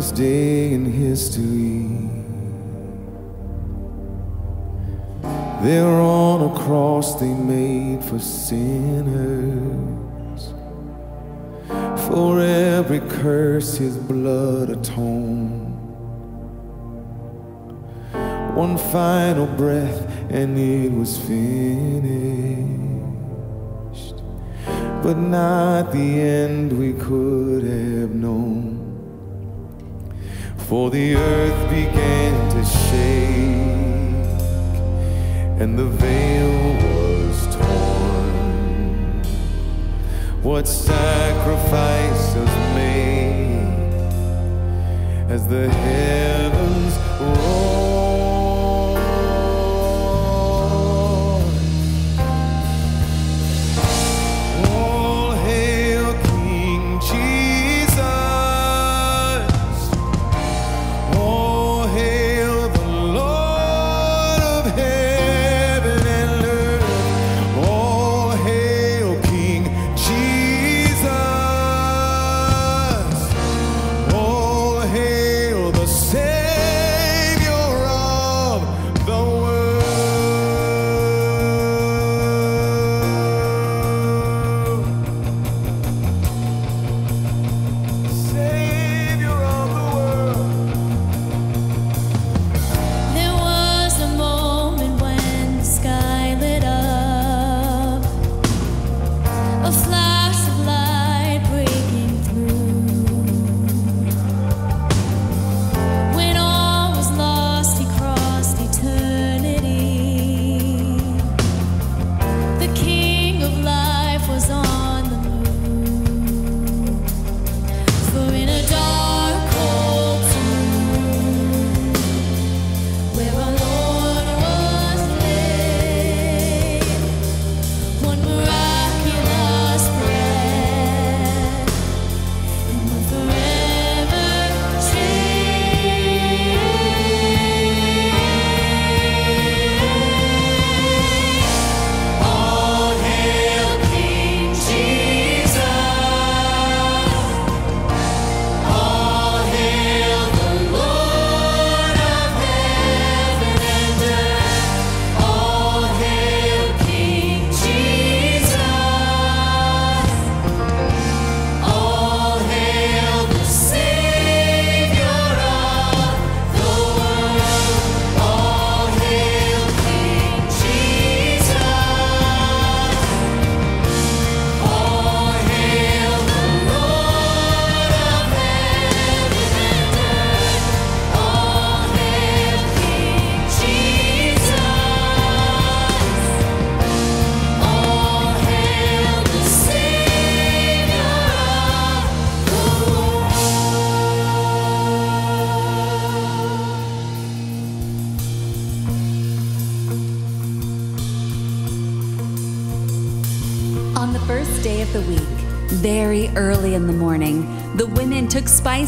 darkest day in history. There on a cross they made for sinners. For every curse his blood atoned. One final breath and it was finished. But not the end we could have known. For the earth began to shake and the veil was torn. What sacrifice was made as the heavens roared?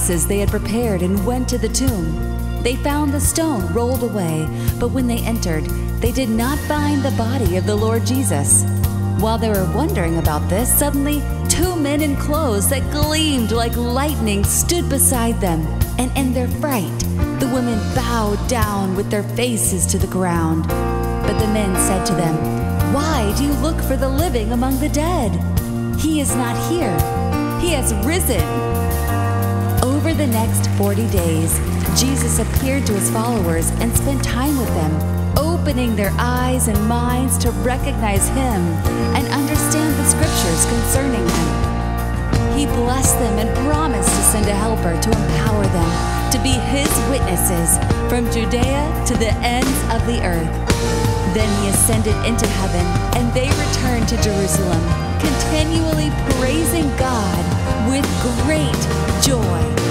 Spices they had prepared and went to the tomb. They found the stone rolled away, but when they entered, they did not find the body of the Lord Jesus. While they were wondering about this, suddenly two men in clothes that gleamed like lightning stood beside them, and in their fright, the women bowed down with their faces to the ground. But the men said to them, Why do you look for the living among the dead? He is not here, he has risen. Over the next 40 days, Jesus appeared to his followers and spent time with them, opening their eyes and minds to recognize him and understand the scriptures concerning him. He blessed them and promised to send a helper to empower them to be his witnesses from Judea to the ends of the earth. Then he ascended into heaven, and they returned to Jerusalem, continually praising God with great joy.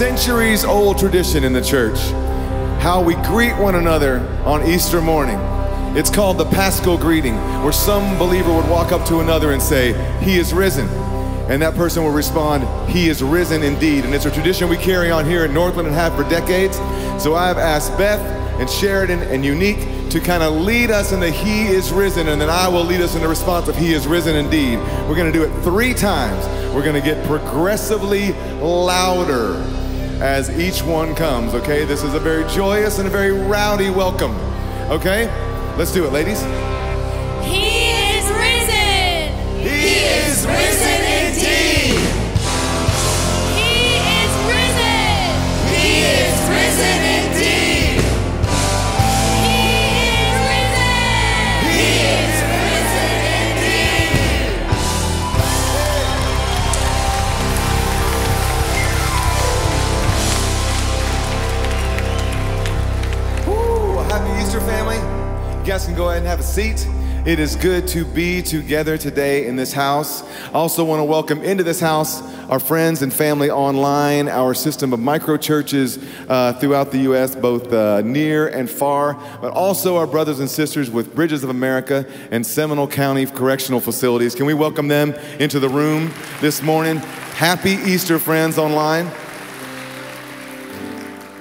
Centuries old tradition in the church how we greet one another on Easter morning. It's called the Paschal greeting, where some believer would walk up to another and say, He is risen. And that person will respond, He is risen indeed. And it's a tradition we carry on here in Northland and have for decades. So I've asked Beth and Sheridan and Unique to kind of lead us in the He is risen, and then I will lead us in the response of He is risen indeed. We're going to do it three times. We're going to get progressively louder as each one comes, okay? This is a very joyous and a very rowdy welcome, okay? Let's do it, ladies. Seat. It is good to be together today in this house. I also want to welcome into this house our friends and family online, our system of micro churches uh, throughout the U.S., both uh, near and far, but also our brothers and sisters with Bridges of America and Seminole County Correctional Facilities. Can we welcome them into the room this morning? Happy Easter, friends online.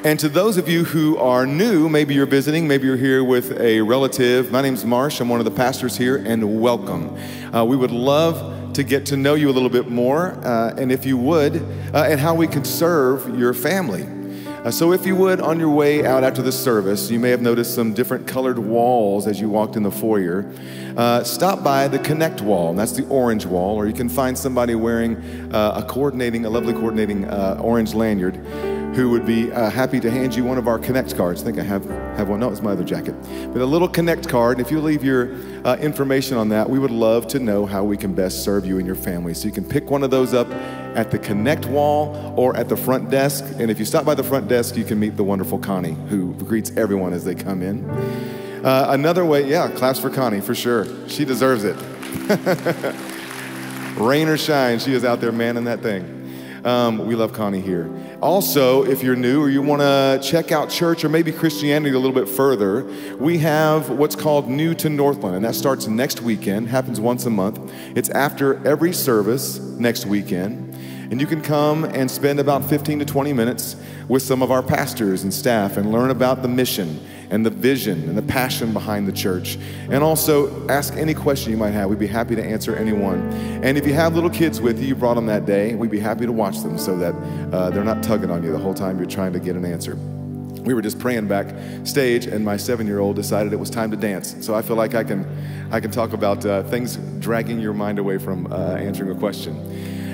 And to those of you who are new, maybe you're visiting, maybe you're here with a relative. My name's Marsh. I'm one of the pastors here, and welcome. Uh, we would love to get to know you a little bit more, uh, and if you would, uh, and how we can serve your family. Uh, so, if you would, on your way out after the service, you may have noticed some different colored walls as you walked in the foyer. Uh, stop by the Connect wall, that's the orange wall, or you can find somebody wearing uh, a coordinating, a lovely coordinating orange lanyard who would be uh, happy to hand you one of our Connect cards. I think I have, have one. No, it's my other jacket. But a little Connect card. And if you leave your uh, information on that, we would love to know how we can best serve you and your family. So you can pick one of those up at the Connect wall or at the front desk. And if you stop by the front desk, you can meet the wonderful Connie, who greets everyone as they come in. Uh, another way, yeah, claps for Connie for sure. She deserves it. Rain or shine, she is out there manning that thing. Um, we love Connie here. Also, if you're new or you want to check out church or maybe Christianity a little bit further, we have what's called New to Northland, and that starts next weekend, happens once a month. It's after every service next weekend. And you can come and spend about 15 to 20 minutes with some of our pastors and staff and learn about the mission and the vision and the passion behind the church. And also ask any question you might have. We'd be happy to answer anyone. And if you have little kids with you, you brought them that day, we'd be happy to watch them so that uh, they're not tugging on you the whole time you're trying to get an answer. We were just praying backstage, and my seven-year-old decided it was time to dance. So I feel like I can, I can talk about uh, things dragging your mind away from uh, answering a question.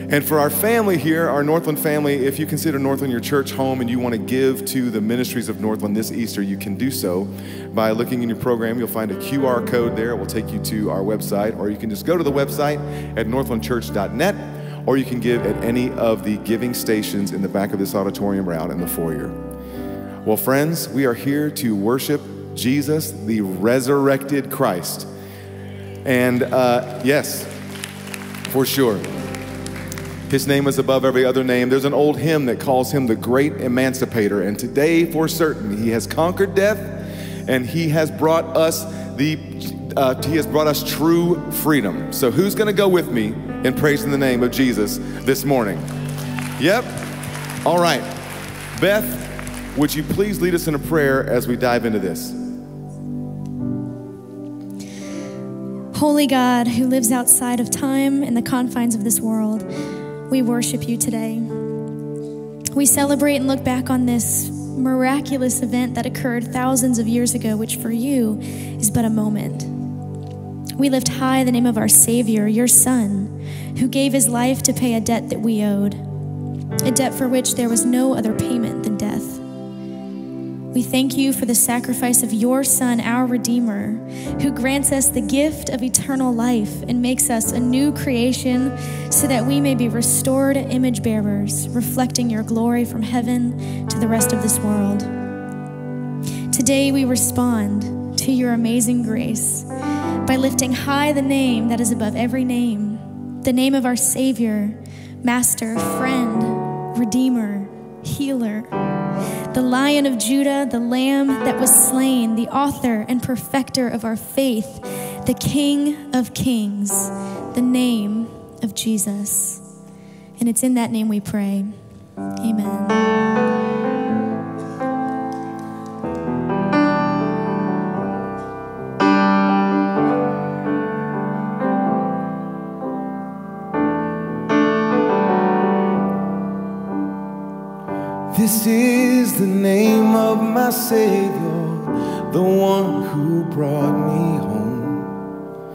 And for our family here, our Northland family, if you consider Northland your church home and you want to give to the ministries of Northland this Easter, you can do so by looking in your program. You'll find a QR code there. It will take you to our website, or you can just go to the website at northlandchurch.net, or you can give at any of the giving stations in the back of this auditorium or out in the foyer. Well, friends, we are here to worship Jesus, the resurrected Christ. And uh, yes, for sure. His name is above every other name. There's an old hymn that calls him the great emancipator. And today, for certain, he has conquered death and he has brought us the uh, he has brought us true freedom. So who's going to go with me in praising the name of Jesus this morning? Yep. All right. Beth, would you please lead us in a prayer as we dive into this? Holy God, who lives outside of time and the confines of this world, we worship you today. We celebrate and look back on this miraculous event that occurred thousands of years ago, which for you is but a moment. We lift high the name of our Savior, your Son, who gave his life to pay a debt that we owed, a debt for which there was no other payment. We thank you for the sacrifice of your Son, our Redeemer, who grants us the gift of eternal life and makes us a new creation so that we may be restored image bearers, reflecting your glory from heaven to the rest of this world. Today we respond to your amazing grace by lifting high the name that is above every name, the name of our Savior, Master, friend, redeemer, healer, the lion of Judah, the lamb that was slain, the author and perfecter of our faith, the king of kings, the name of Jesus. And it's in that name we pray. Amen. This is the name of my Savior, the one who brought me home.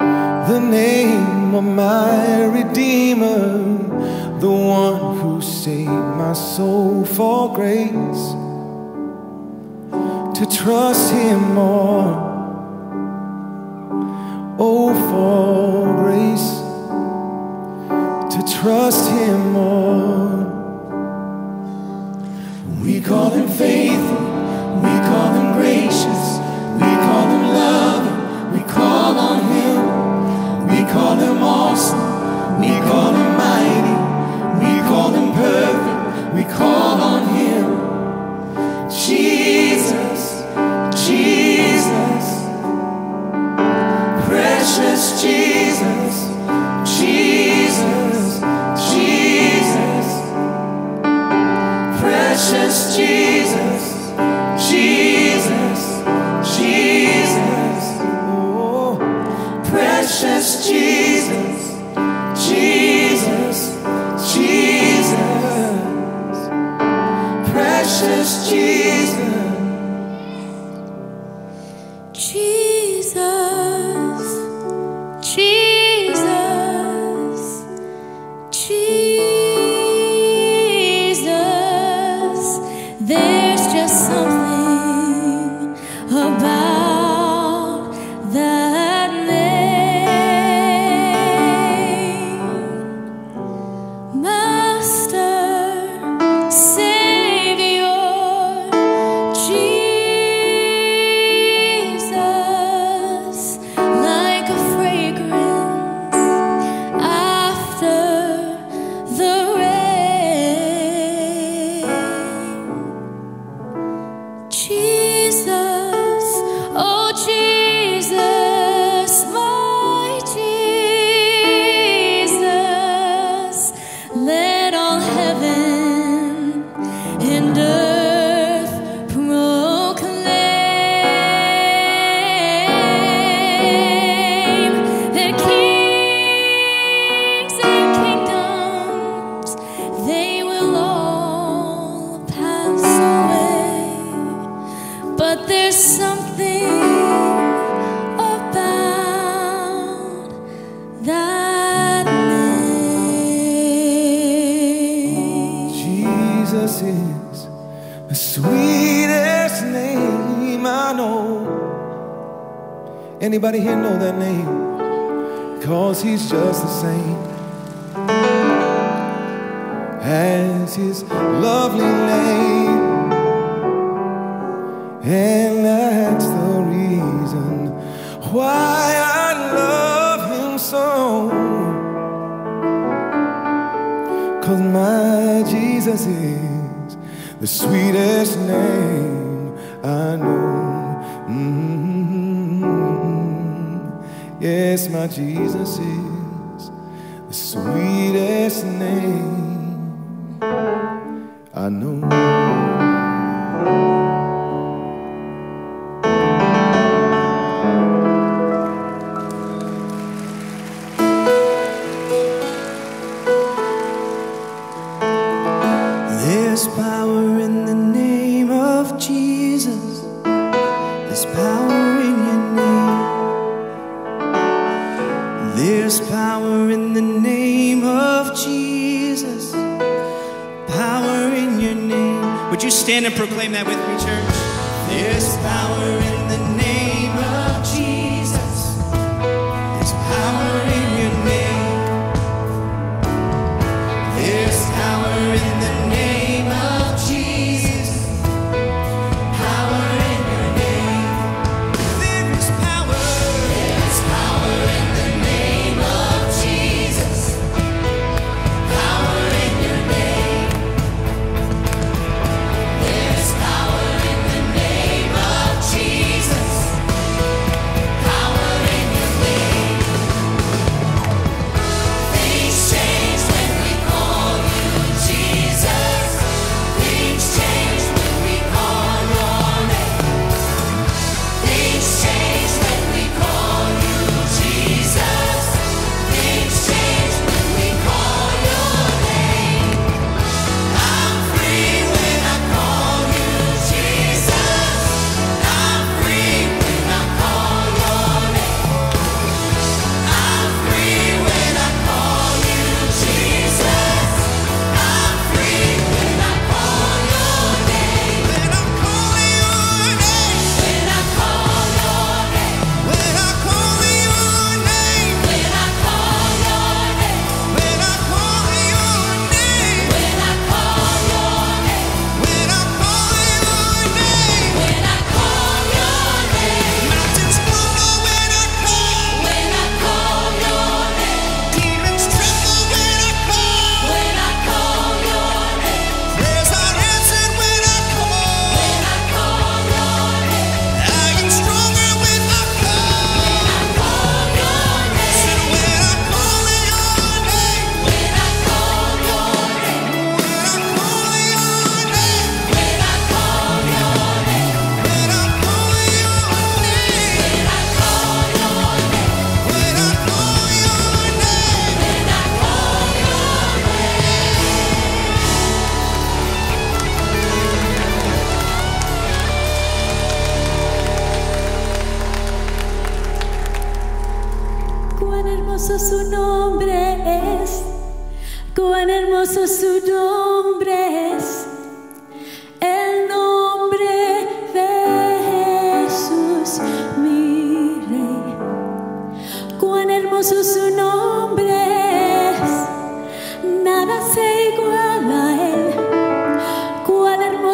The name of my Redeemer, the one who saved my soul for grace. To trust Him more, oh, for grace. To trust Him more. We call him faithful, we call him gracious, we call him loving, we call on him, we call him awesome, we call him There's just something about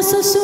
so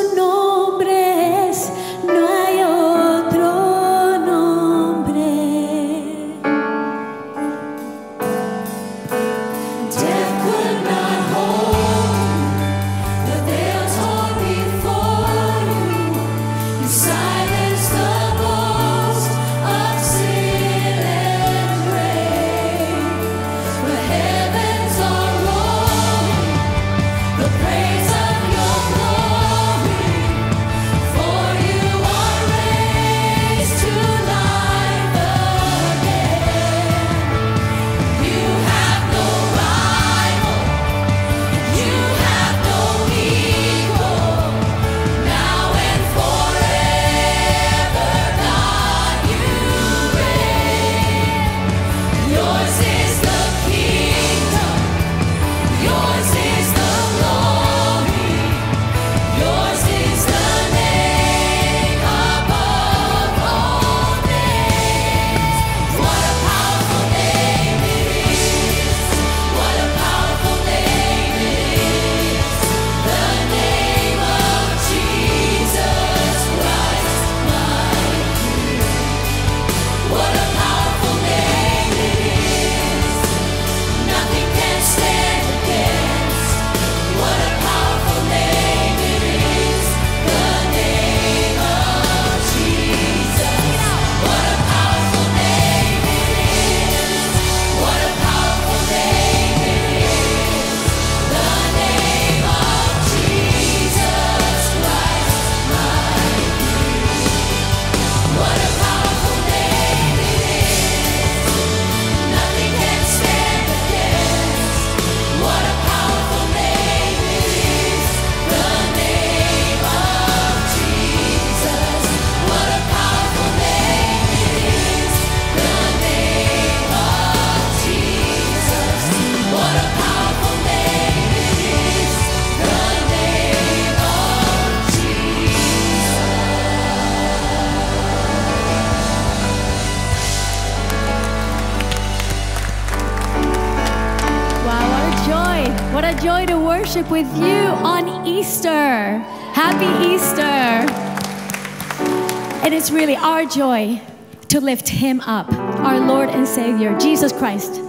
really our joy to lift him up, our Lord and Savior, Jesus Christ.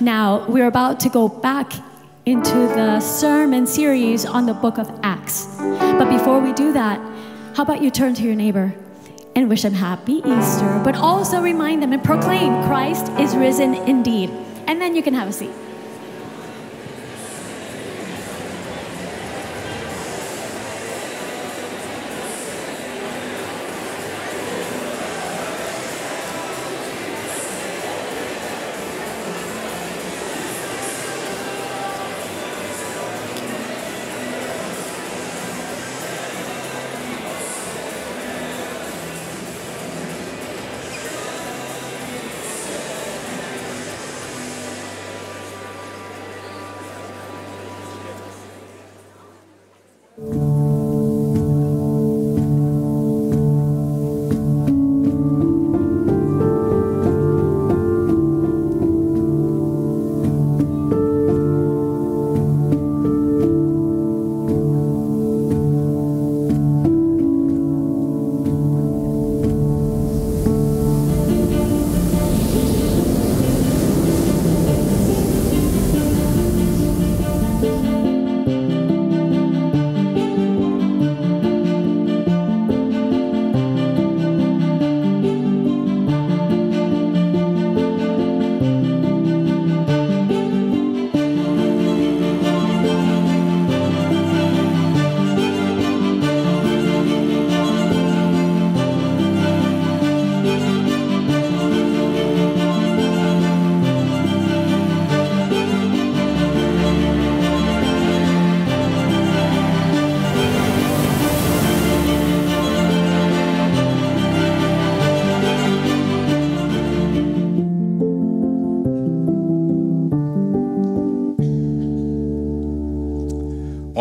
Now, we're about to go back into the sermon series on the book of Acts. But before we do that, how about you turn to your neighbor and wish them happy Easter, but also remind them and proclaim Christ is risen indeed. And then you can have a seat.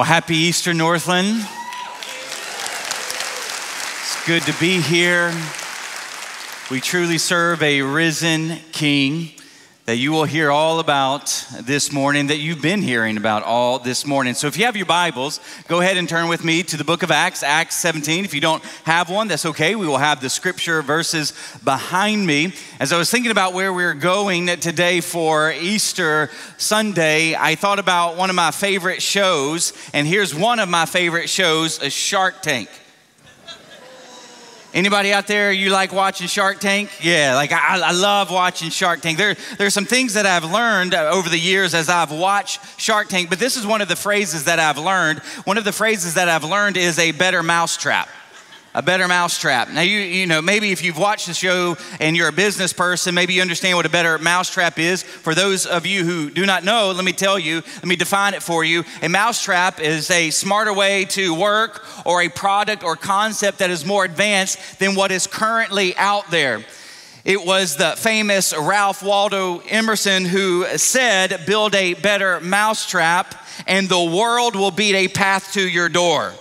Well, happy Easter, Northland. It's good to be here. We truly serve a risen King that you will hear all about this morning, that you've been hearing about all this morning. So if you have your Bibles, go ahead and turn with me to the book of Acts, Acts 17. If you don't have one, that's okay. We will have the scripture verses behind me. As I was thinking about where we're going today for Easter Sunday, I thought about one of my favorite shows, and here's one of my favorite shows, a Shark Tank. Anybody out there, you like watching Shark Tank? Yeah, like I, I, love watching Shark Tank. There, there's some things that I've learned uh, over the years as I've watched Shark Tank, but this is one of the phrases that I've learned. One of the phrases that I've learned is a better mousetrap a better mousetrap. Now, you, you know, maybe if you've watched the show and you're a business person, maybe you understand what a better mousetrap is. For those of you who do not know, let me tell you, let me define it for you. A mousetrap is a smarter way to work or a product or concept that is more advanced than what is currently out there. It was the famous Ralph Waldo Emerson who said, Build a better mousetrap, and the world will beat a path to your door.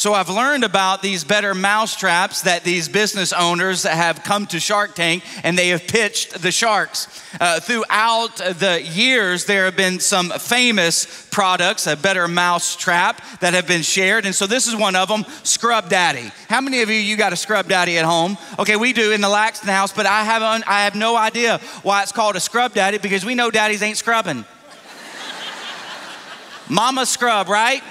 So I've learned about these better mousetraps that these business owners have come to Shark Tank and they have pitched the sharks. Uh, throughout the years, there have been some famous products, a better mousetrap that have been shared. And so this is one of them, Scrub Daddy. How many of you, you got a Scrub Daddy at home? Okay, we do in the Laxton house, but I have, I have no idea why it's called a Scrub Daddy because we know daddies ain't scrubbing. Mama scrub, right?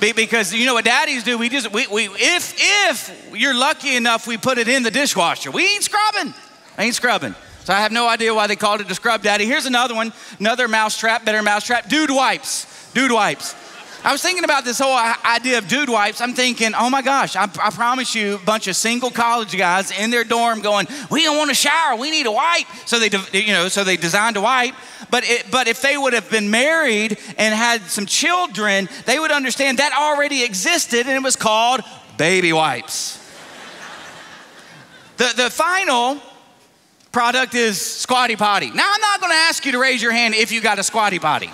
Because you know what daddies do? We just we, we if if you're lucky enough, we put it in the dishwasher. We ain't scrubbing. I ain't scrubbing. So I have no idea why they called it a scrub daddy. Here's another one, another mousetrap, better mousetrap. Dude wipes. Dude wipes. I was thinking about this whole idea of dude wipes. I'm thinking, oh my gosh, I, I, promise you, a bunch of single college guys in their dorm going, we don't want to shower, we need a wipe. So they, you know, so they designed a wipe. But it, but if they would have been married and had some children, they would understand that already existed, and it was called baby wipes. the the final product is squatty potty. Now I'm not going to ask you to raise your hand if you got a squatty potty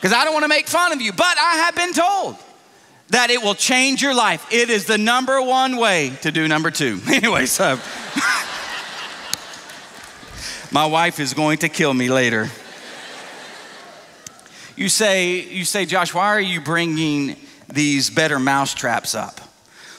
because I don't want to make fun of you, but I have been told that it will change your life. It is the number one way to do number two. anyway, so my wife is going to kill me later. You say, you say, Josh, why are you bringing these better mousetraps up?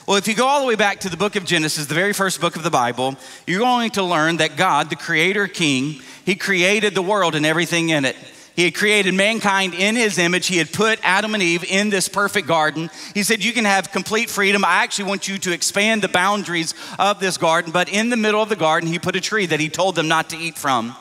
Well, if you go all the way back to the book of Genesis, the very first book of the Bible, you're going to learn that God, the creator king, he created the world and everything in it. He had created mankind in his image. He had put Adam and Eve in this perfect garden. He said, You can have complete freedom. I actually want you to expand the boundaries of this garden. But in the middle of the garden, he put a tree that he told them not to eat from.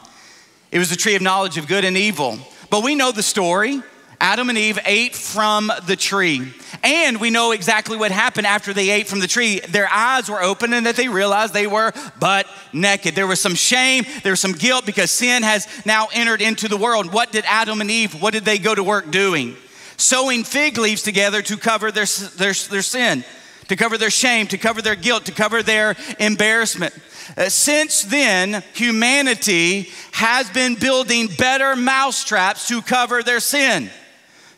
It was the tree of knowledge of good and evil. But we know the story. Adam and Eve ate from the tree. And we know exactly what happened after they ate from the tree. Their eyes were open and that they realized they were but naked. There was some shame, there was some guilt because sin has now entered into the world. What did Adam and Eve, what did they go to work doing? Sewing fig leaves together to cover their, their, their sin, to cover their shame, to cover their guilt, to cover their embarrassment. Uh, since then, humanity has been building better mousetraps to cover their sin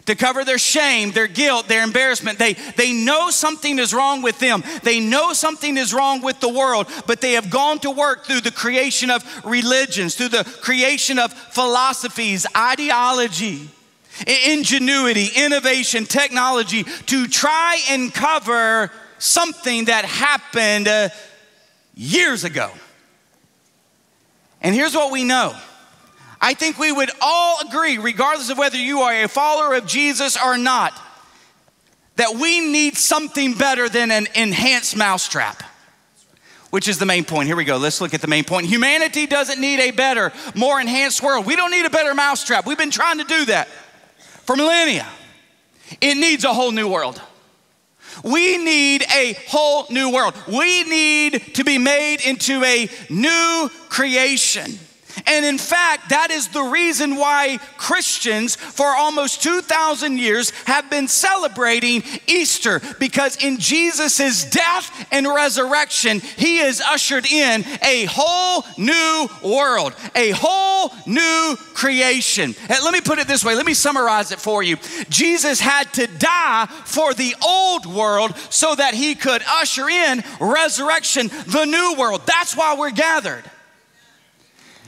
to cover their shame, their guilt, their embarrassment. They, they know something is wrong with them. They know something is wrong with the world, but they have gone to work through the creation of religions, through the creation of philosophies, ideology, ingenuity, innovation, technology to try and cover something that happened uh, years ago. And here's what we know I think we would all agree, regardless of whether you are a follower of Jesus or not, that we need something better than an enhanced mousetrap, which is the main point. Here we go. Let's look at the main point. Humanity doesn't need a better, more enhanced world. We don't need a better mousetrap. We've been trying to do that for millennia. It needs a whole new world. We need a whole new world. We need to be made into a new creation. And in fact, that is the reason why Christians for almost 2,000 years have been celebrating Easter because in Jesus' death and resurrection, he has ushered in a whole new world, a whole new creation. And let me put it this way, let me summarize it for you. Jesus had to die for the old world so that he could usher in resurrection, the new world. That's why we're gathered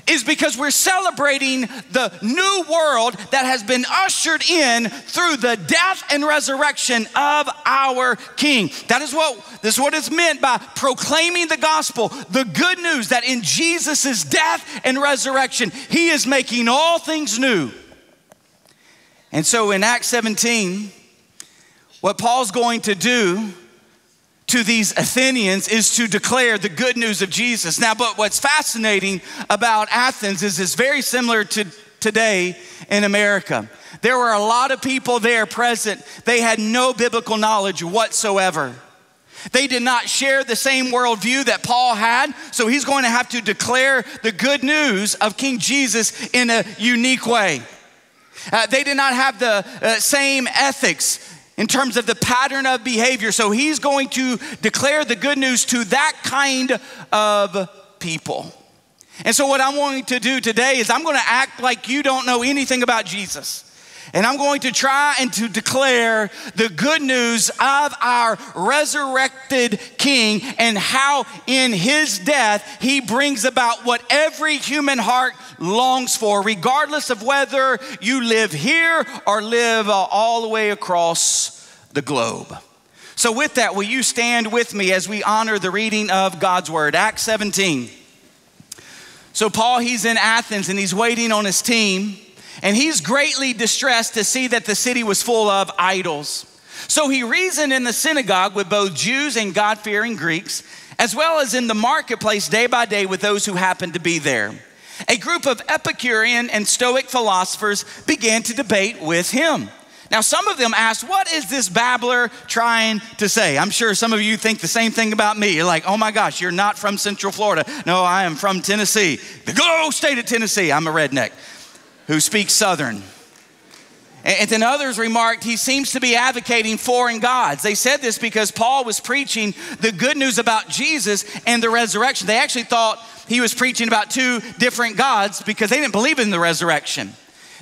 is because we're celebrating the new world that has been ushered in through the death and resurrection of our King. That is what this is what is meant by proclaiming the gospel, the good news that in Jesus' death and resurrection, He is making all things new. And so in Acts 17, what Paul's going to do to these Athenians is to declare the good news of Jesus. Now, but what's fascinating about Athens is it's very similar to today in America. There were a lot of people there present, they had no biblical knowledge whatsoever. They did not share the same worldview that Paul had, so he's going to have to declare the good news of King Jesus in a unique way. Uh, they did not have the uh, same ethics in terms of the pattern of behavior. So he's going to declare the good news to that kind of people. And so, what I'm going to do today is I'm going to act like you don't know anything about Jesus. And I'm going to try and to declare the good news of our resurrected King and how in his death he brings about what every human heart longs for, regardless of whether you live here or live uh, all the way across the globe. So, with that, will you stand with me as we honor the reading of God's word? Acts 17. So, Paul, he's in Athens and he's waiting on his team. And he's greatly distressed to see that the city was full of idols. So he reasoned in the synagogue with both Jews and God fearing Greeks, as well as in the marketplace day by day with those who happened to be there. A group of Epicurean and Stoic philosophers began to debate with him. Now, some of them asked, What is this babbler trying to say? I'm sure some of you think the same thing about me. You're like, Oh my gosh, you're not from Central Florida. No, I am from Tennessee, the good old state of Tennessee. I'm a redneck who speaks Southern. And then others remarked he seems to be advocating foreign gods. They said this because Paul was preaching the good news about Jesus and the resurrection. They actually thought he was preaching about two different gods because they didn't believe in the resurrection.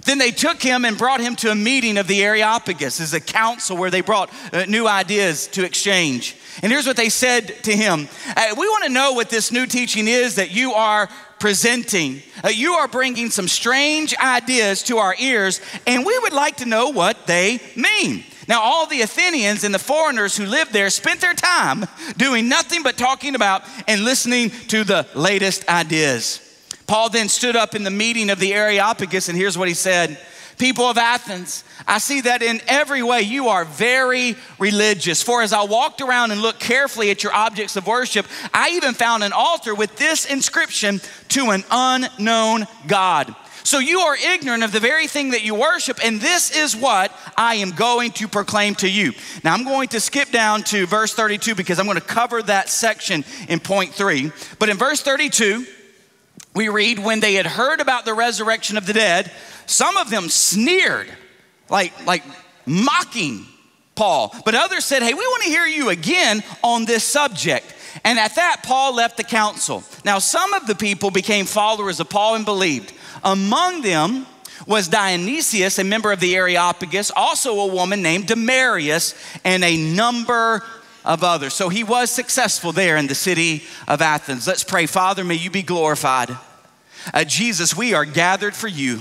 Then they took him and brought him to a meeting of the Areopagus as a council where they brought uh, new ideas to exchange. And here's what they said to him uh, We want to know what this new teaching is that you are presenting. Uh, you are bringing some strange ideas to our ears, and we would like to know what they mean. Now, all the Athenians and the foreigners who lived there spent their time doing nothing but talking about and listening to the latest ideas. Paul then stood up in the meeting of the Areopagus, and here's what he said People of Athens, I see that in every way you are very religious. For as I walked around and looked carefully at your objects of worship, I even found an altar with this inscription to an unknown God. So you are ignorant of the very thing that you worship, and this is what I am going to proclaim to you. Now I'm going to skip down to verse 32 because I'm going to cover that section in point three. But in verse 32, we read, When they had heard about the resurrection of the dead, some of them sneered, like, like mocking Paul. But others said, Hey, we want to hear you again on this subject. And at that, Paul left the council. Now, some of the people became followers of Paul and believed. Among them was Dionysius, a member of the Areopagus, also a woman named Damaris, and a number of others. So he was successful there in the city of Athens. Let's pray. Father, may you be glorified. Uh, Jesus, we are gathered for you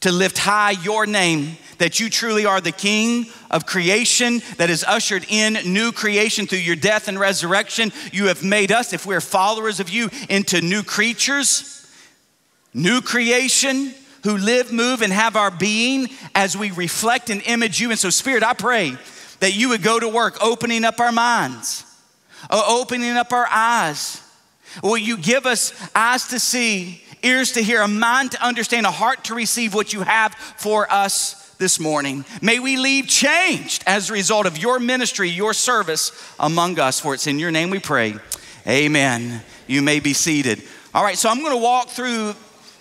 to lift high your name, that you truly are the King of creation that has ushered in new creation through your death and resurrection. You have made us, if we're followers of you, into new creatures, new creation who live, move, and have our being as we reflect and image you. And so, Spirit, I pray that you would go to work opening up our minds, uh, opening up our eyes. Will you give us eyes to see ears to hear, a mind to understand, a heart to receive what you have for us this morning. May we leave changed as a result of your ministry, your service among us. For it's in your name we pray. Amen. You may be seated. All right, so I'm going to walk through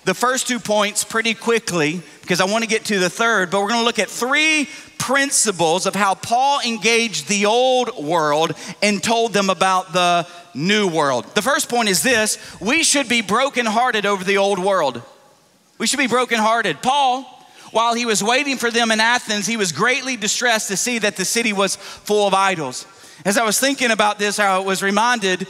the first two points pretty quickly because I want to get to the third, but we're going to look at three principles of how Paul engaged the old world and told them about the new world. The first point is this we should be brokenhearted over the old world. We should be brokenhearted. Paul, while he was waiting for them in Athens, he was greatly distressed to see that the city was full of idols. As I was thinking about this, I was reminded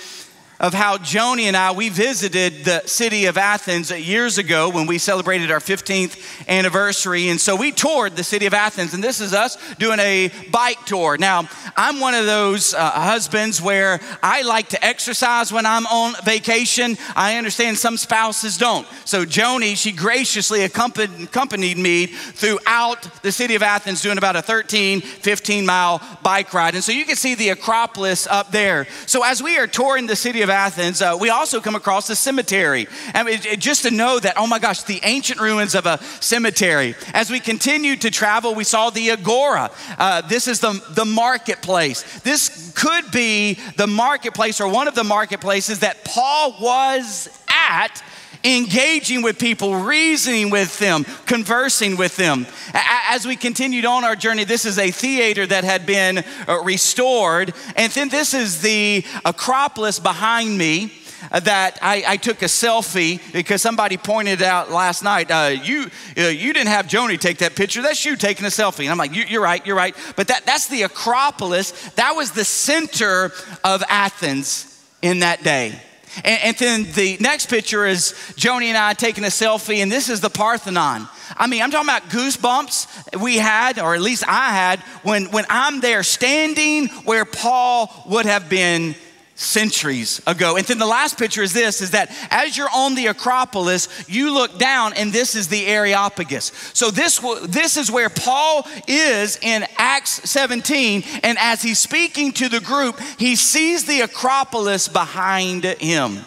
of how Joni and I, we visited the city of Athens years ago when we celebrated our 15th anniversary. And so we toured the city of Athens, and this is us doing a bike tour. Now, I'm one of those uh, husbands where I like to exercise when I'm on vacation. I understand some spouses don't. So Joni, she graciously accompanied, accompanied me throughout the city of Athens doing about a 13, 15 mile bike ride. And so you can see the Acropolis up there. So as we are touring the city of Athens, uh, we also come across the cemetery. And mean, it, just to know that, oh my gosh, the ancient ruins of a cemetery. As we continued to travel, we saw the Agora. Uh, this is the, the marketplace. This could be the marketplace or one of the marketplaces that Paul was at engaging with people, reasoning with them, conversing with them. As we continued on our journey, this is a theater that had been uh, restored. And then this is the Acropolis behind me. Uh, that I, I, took a selfie because somebody pointed out last night. Uh, you uh, you didn't have Joni take that picture. That's you taking a selfie. And I'm like, you, are right, you're right. But that that's the Acropolis. That was the center of Athens in that day. And, and, then the next picture is Joni and I taking a selfie, and this is the Parthenon. I mean, I'm talking about goosebumps we had, or at least I had, when, when I'm there standing where Paul would have been centuries ago. And then the last picture is this is that as you're on the Acropolis, you look down and this is the Areopagus. So this this is where Paul is in Acts 17 and as he's speaking to the group, he sees the Acropolis behind him.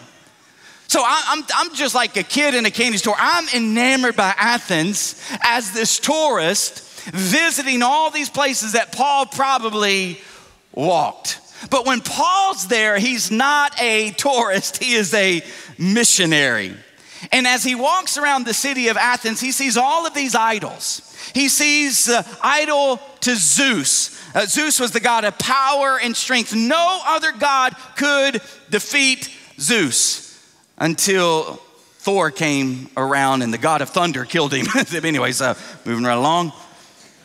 So I'm, I'm just like a kid in a candy store. I'm enamored by Athens as this tourist visiting all these places that Paul probably walked. But when Paul's there, he's not a tourist, he is a missionary. And as he walks around the city of Athens, he sees all of these idols. He sees the idol to Zeus. Uh, Zeus was the god of power and strength. No other god could defeat Zeus until Thor came around and the god of thunder killed him. Anyways, uh, moving right along.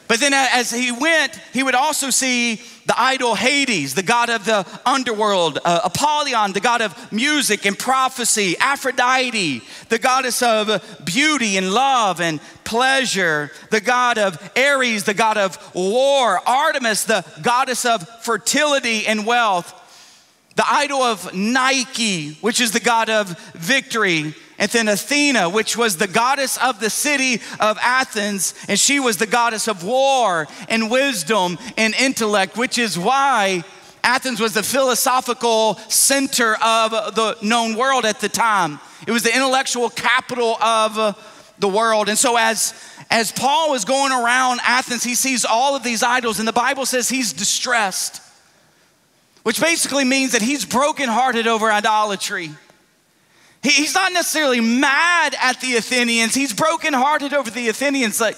But then as he went, he would also see the idol Hades, the god of the underworld, uh, Apollyon, the god of music and prophecy, Aphrodite, the goddess of beauty and love and pleasure, the god of Ares, the god of war, Artemis, the goddess of fertility and wealth, the idol of Nike, which is the god of victory, and then Athena, which was the goddess of the city of Athens, and she was the goddess of war and wisdom and intellect, which is why Athens was the philosophical center of the known world at the time. It was the intellectual capital of the world. And so as as Paul is going around Athens, he sees all of these idols, and the Bible says he's distressed, which basically means that he's brokenhearted over idolatry. He's not necessarily mad at the Athenians, he's brokenhearted over the Athenians. Like,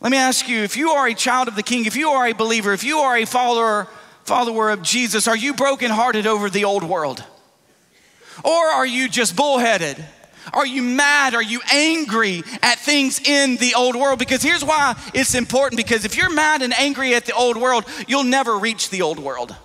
let me ask you if you are a child of the king, if you are a believer, if you are a follower, follower of Jesus, are you brokenhearted over the old world? Or are you just bullheaded? Are you mad? Are you angry at things in the old world? Because here's why it's important because if you're mad and angry at the old world, you'll never reach the old world.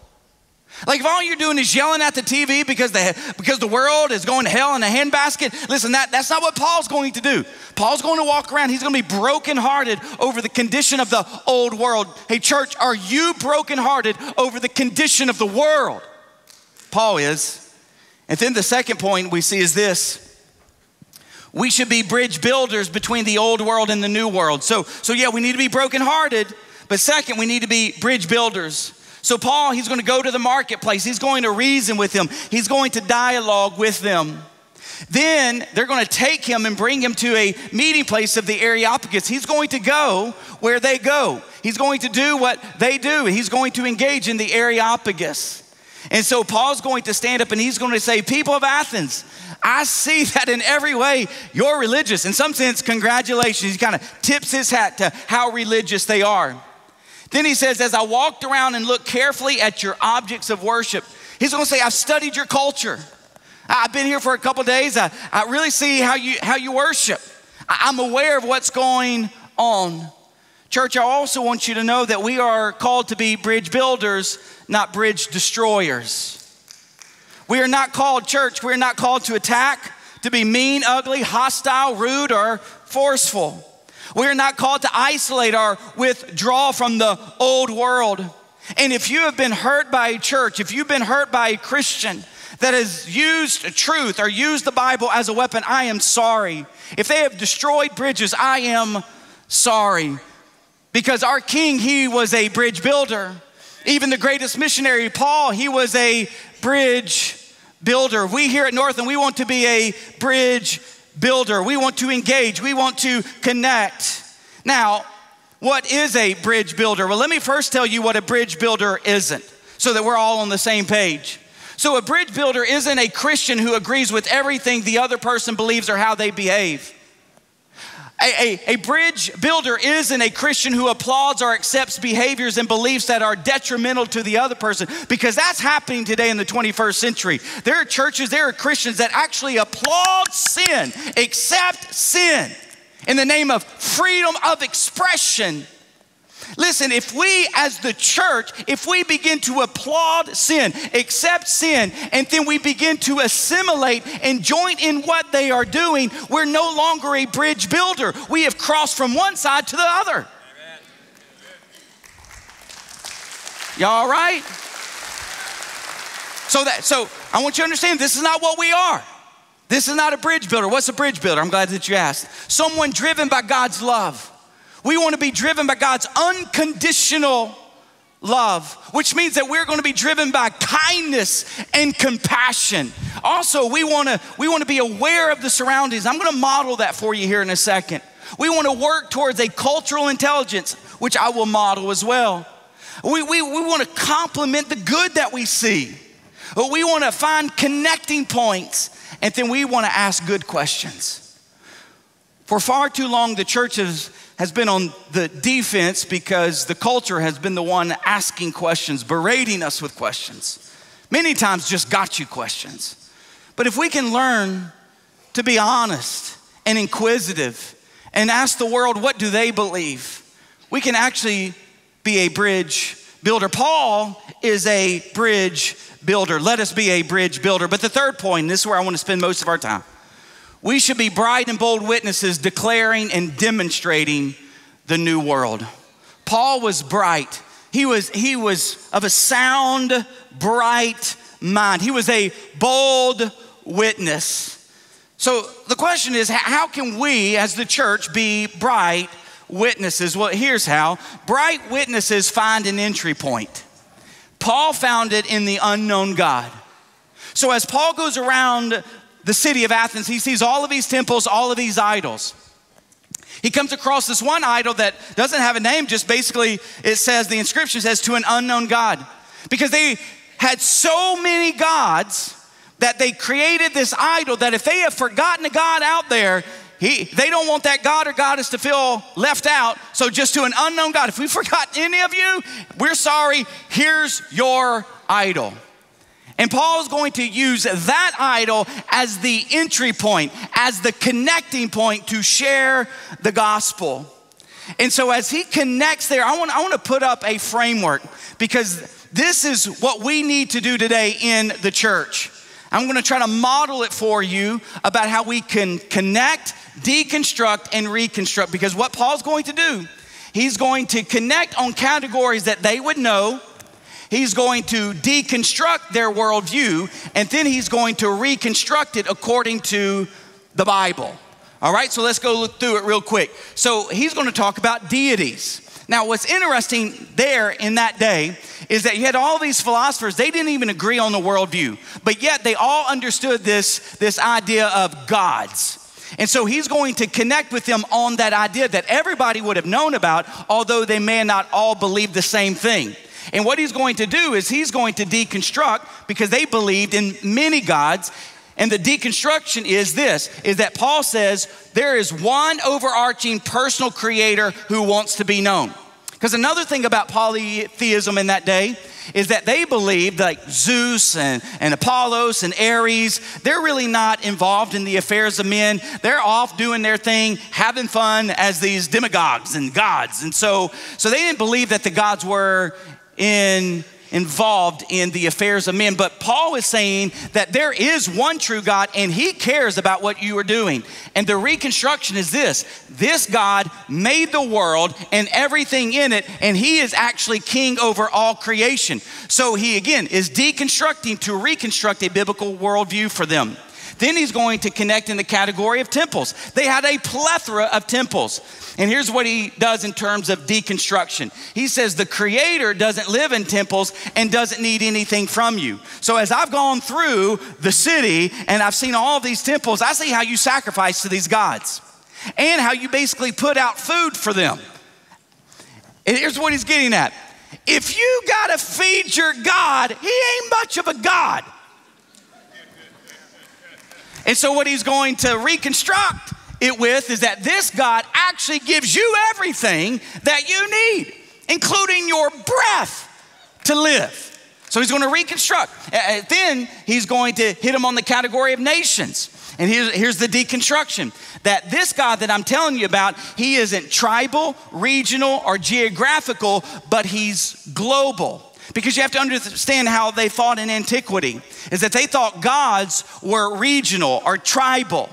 Like if all you're doing is yelling at the TV because the, because the world is going to hell in a handbasket, listen, that, that's not what Paul's going to do. Paul's going to walk around, he's going to be brokenhearted over the condition of the old world. Hey, church, are you brokenhearted over the condition of the world? Paul is. And then the second point we see is this. We should be bridge builders between the old world and the new world. So, so yeah, we need to be brokenhearted, but second, we need to be bridge builders. So, Paul, he's going to go to the marketplace. He's going to reason with them. He's going to dialogue with them. Then they're going to take him and bring him to a meeting place of the Areopagus. He's going to go where they go. He's going to do what they do. He's going to engage in the Areopagus. And so Paul's going to stand up and he's going to say, People of Athens, I see that in every way you're religious. In some sense, congratulations. He kind of tips his hat to how religious they are. Then he says, As I walked around and looked carefully at your objects of worship, he's gonna say, I've studied your culture. I've been here for a couple days. I, I really see how you, how you worship. I- I'm aware of what's going on. Church, I also want you to know that we are called to be bridge builders, not bridge destroyers. We are not called, church, we are not called to attack, to be mean, ugly, hostile, rude, or forceful. We are not called to isolate or withdraw from the old world. And if you have been hurt by a church, if you've been hurt by a Christian that has used truth or used the Bible as a weapon, I am sorry. If they have destroyed bridges, I am sorry. Because our king, he was a bridge builder. Even the greatest missionary, Paul, he was a bridge builder. We here at Northland, we want to be a bridge builder. We want to engage, we want to connect. Now, what is a bridge builder? Well, let me first tell you what a bridge builder isn't so that we're all on the same page. So, a bridge builder isn't a Christian who agrees with everything the other person believes or how they behave. A, a, a, bridge builder isn't a Christian who applauds or accepts behaviors and beliefs that are detrimental to the other person because that's happening today in the 21st century. There are churches, there are Christians that actually applaud sin, accept sin in the name of freedom of expression. Listen, if we as the church, if we begin to applaud sin, accept sin, and then we begin to assimilate and join in what they are doing, we're no longer a bridge builder. We have crossed from one side to the other. Y'all all right? So that so I want you to understand this is not what we are. This is not a bridge builder. What's a bridge builder? I'm glad that you asked. Someone driven by God's love. We want to be driven by God's unconditional love, which means that we're going to be driven by kindness and compassion. Also, we want to we want to be aware of the surroundings. I'm going to model that for you here in a second. We want to work towards a cultural intelligence, which I will model as well. We, we, we want to compliment the good that we see. But we want to find connecting points, and then we want to ask good questions. For far too long, the church has, has been on the defense because the culture has been the one asking questions, berating us with questions. Many times, just got you questions. But if we can learn to be honest and inquisitive and ask the world, what do they believe? We can actually be a bridge builder. Paul is a bridge builder. Let us be a bridge builder. But the third point, this is where I want to spend most of our time. We should be bright and bold witnesses declaring and demonstrating the new world. Paul was bright. He was, he was of a sound, bright mind. He was a bold witness. So the question is how can we as the church be bright witnesses? Well, here's how bright witnesses find an entry point. Paul found it in the unknown God. So as Paul goes around the city of Athens, he sees all of these temples, all of these idols. He comes across this one idol that doesn't have a name, just basically it says, the inscription says, to an unknown God. Because they had so many gods that they created this idol that if they have forgotten a God out there, he, they don't want that God or goddess to feel left out. So just to an unknown God, if we forgot any of you, we're sorry. Here's your idol. And Paul is going to use that idol as the entry point, as the connecting point to share the gospel. And so as he connects there, I want, I want to put up a framework because this is what we need to do today in the church. I'm going to try to model it for you about how we can connect, deconstruct, and reconstruct. Because what Paul's going to do, he's going to connect on categories that they would know He's going to deconstruct their worldview, and then he's going to reconstruct it according to the Bible. All right, so let's go look through it real quick. So he's going to talk about deities. Now, what's interesting there in that day is that you had all these philosophers, they didn't even agree on the worldview, but yet they all understood this, this idea of gods. And so he's going to connect with them on that idea that everybody would have known about, although they may not all believe the same thing. And what he's going to do is he's going to deconstruct because they believed in many gods. And the deconstruction is this is that Paul says there is one overarching personal creator who wants to be known. Because another thing about polytheism in that day is that they believed like Zeus and, and Apollos and Ares, they're really not involved in the affairs of men. They're off doing their thing, having fun as these demagogues and gods. And so, so they didn't believe that the gods were in involved in the affairs of men. But Paul is saying that there is one true God and he cares about what you are doing. And the reconstruction is this this God made the world and everything in it, and he is actually king over all creation. So he again is deconstructing to reconstruct a biblical worldview for them. Then he's going to connect in the category of temples. They had a plethora of temples. And here's what he does in terms of deconstruction he says the creator doesn't live in temples and doesn't need anything from you. So as I've gone through the city and I've seen all these temples, I see how you sacrifice to these gods and how you basically put out food for them. And here's what he's getting at. If you gotta feed your God, he ain't much of a God. And so, what he's going to reconstruct it with is that this God actually gives you everything that you need, including your breath to live. So he's going to reconstruct. Uh, then he's going to hit him on the category of nations. And here's, here's the deconstruction that this God that I'm telling you about, he isn't tribal, regional, or geographical, but he's global. Because you have to understand how they thought in antiquity, is that they thought gods were regional or tribal.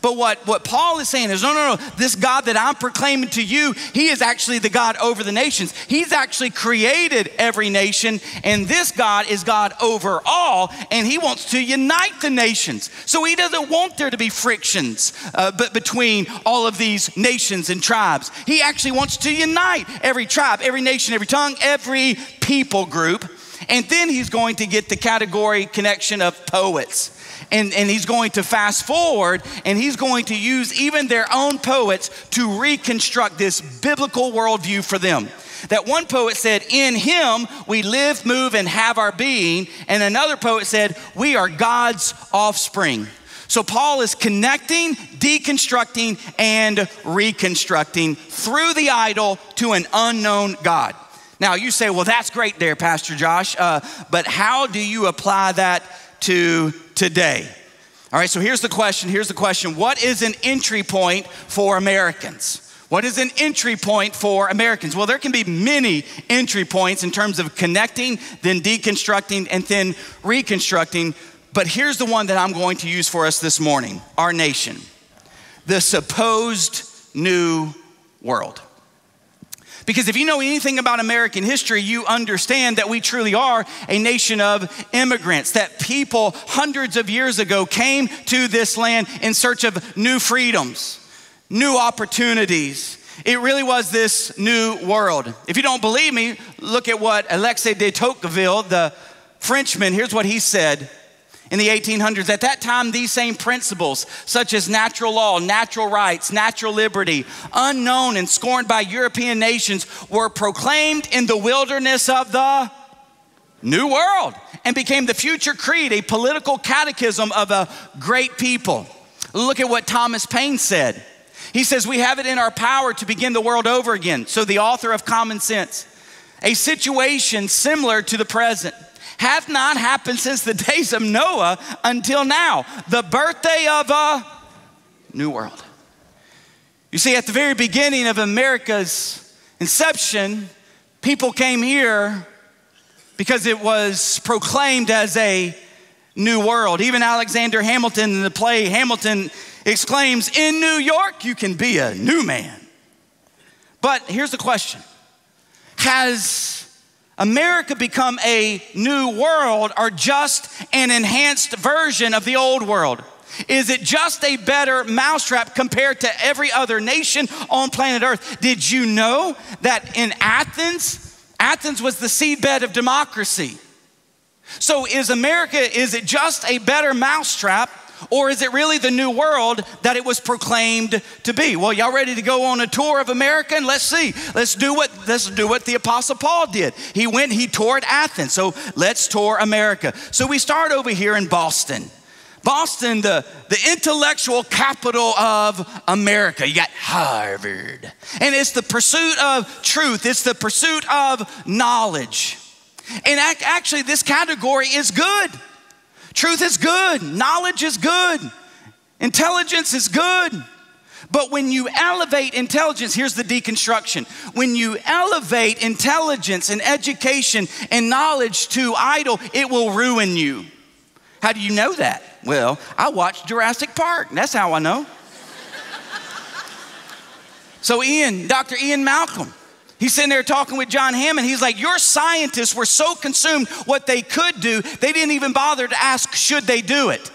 But what, what Paul is saying is no, no, no. This God that I'm proclaiming to you, he is actually the God over the nations. He's actually created every nation, and this God is God over all, and he wants to unite the nations. So he doesn't want there to be frictions uh, but between all of these nations and tribes. He actually wants to unite every tribe, every nation, every tongue, every people group. And then he's going to get the category connection of poets and, and he's going to fast forward and he's going to use even their own poets to reconstruct this biblical worldview for them. That one poet said, In him we live, move, and have our being. And another poet said, We are God's offspring. So Paul is connecting, deconstructing, and reconstructing through the idol to an unknown God. Now you say, well, that's great there, Pastor Josh, uh, but how do you apply that to today. All right, so here's the question. Here's the question What is an entry point for Americans? What is an entry point for Americans? Well, there can be many entry points in terms of connecting, then deconstructing, and then reconstructing. But here's the one that I'm going to use for us this morning our nation, the supposed new world. Because if you know anything about American history, you understand that we truly are a nation of immigrants, that people hundreds of years ago came to this land in search of new freedoms, new opportunities. It really was this new world. If you don't believe me, look at what Alexis de Tocqueville, the Frenchman, here's what he said in the 1800s. At that time, these same principles, such as natural law, natural rights, natural liberty, unknown and scorned by European nations, were proclaimed in the wilderness of the New World and became the future creed, a political catechism of a great people. Look at what Thomas Paine said. He says, We have it in our power to begin the world over again. So, the author of Common Sense, a situation similar to the present hath not happened since the days of Noah until now, the birthday of a new world. You see, at the very beginning of America's inception, people came here because it was proclaimed as a new world. Even Alexander Hamilton in the play Hamilton exclaims, In New York, you can be a new man. But here's the question Has America become a new world or just an enhanced version of the old world? Is it just a better mousetrap compared to every other nation on planet Earth? Did you know that in Athens, Athens was the seedbed of democracy? So is America, is it just a better mousetrap or is it really the new world that it was proclaimed to be? Well, y'all ready to go on a tour of America? And let's see. Let's do what let's do what the apostle Paul did. He went, he toured Athens. So let's tour America. So we start over here in Boston. Boston, the, the intellectual capital of America. You got Harvard. And it's the pursuit of truth, it's the pursuit of knowledge. And ac- actually, this category is good. Truth is good, knowledge is good, intelligence is good. But when you elevate intelligence, here's the deconstruction. When you elevate intelligence and education and knowledge to idol, it will ruin you. How do you know that? Well, I watched Jurassic Park. That's how I know. so, Ian, Dr. Ian Malcolm, he's sitting there talking with John Hammond. He's like, Your scientists were so consumed what they could do, they didn't even bother to ask, should they do it?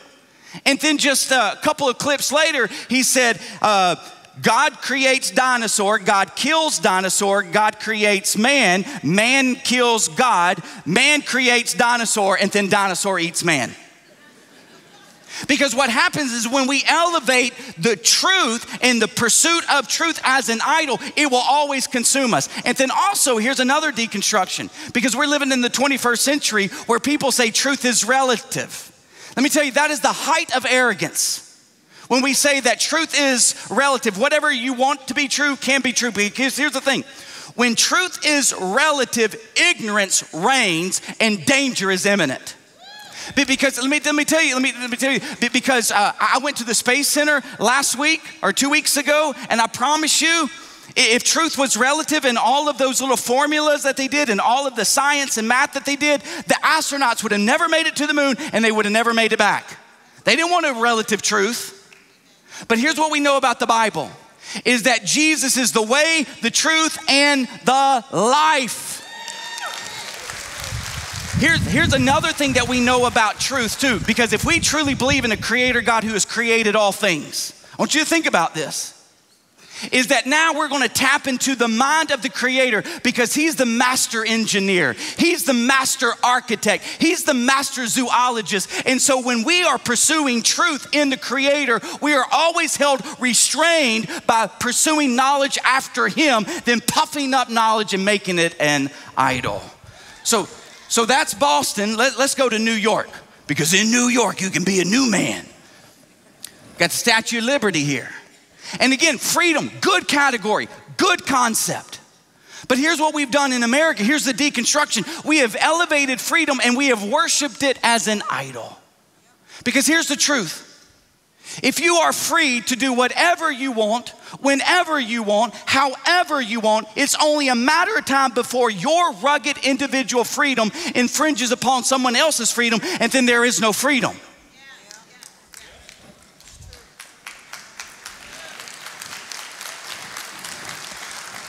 And then just a couple of clips later, he said, uh, God creates dinosaur, God kills dinosaur, God creates man, man kills God, man creates dinosaur, and then dinosaur eats man. Because what happens is when we elevate the truth and the pursuit of truth as an idol, it will always consume us. And then also, here's another deconstruction because we're living in the 21st century where people say truth is relative. Let me tell you, that is the height of arrogance. When we say that truth is relative, whatever you want to be true can be true. Because here's the thing when truth is relative, ignorance reigns and danger is imminent. Because let me, let me tell you, let me, let me tell you, because uh, I went to the Space Center last week or two weeks ago, and I promise you, if truth was relative and all of those little formulas that they did and all of the science and math that they did, the astronauts would have never made it to the moon and they would have never made it back. They didn't want a relative truth. But here's what we know about the Bible is that Jesus is the way, the truth, and the life. Here's, here's another thing that we know about truth, too, because if we truly believe in a creator God who has created all things, I want you to think about this. Is that now we're gonna tap into the mind of the creator because he's the master engineer, he's the master architect, he's the master zoologist. And so when we are pursuing truth in the creator, we are always held restrained by pursuing knowledge after him, then puffing up knowledge and making it an idol. So so that's Boston. Let, us go to New York because in New York you can be a new man. Got the Statue of Liberty here. And again, freedom, good category, good concept. But here's what we've done in America. Here's the deconstruction. We have elevated freedom and we have worshiped it as an idol. Because here's the truth if you are free to do whatever you want, whenever you want, however you want, it's only a matter of time before your rugged individual freedom infringes upon someone else's freedom, and then there is no freedom.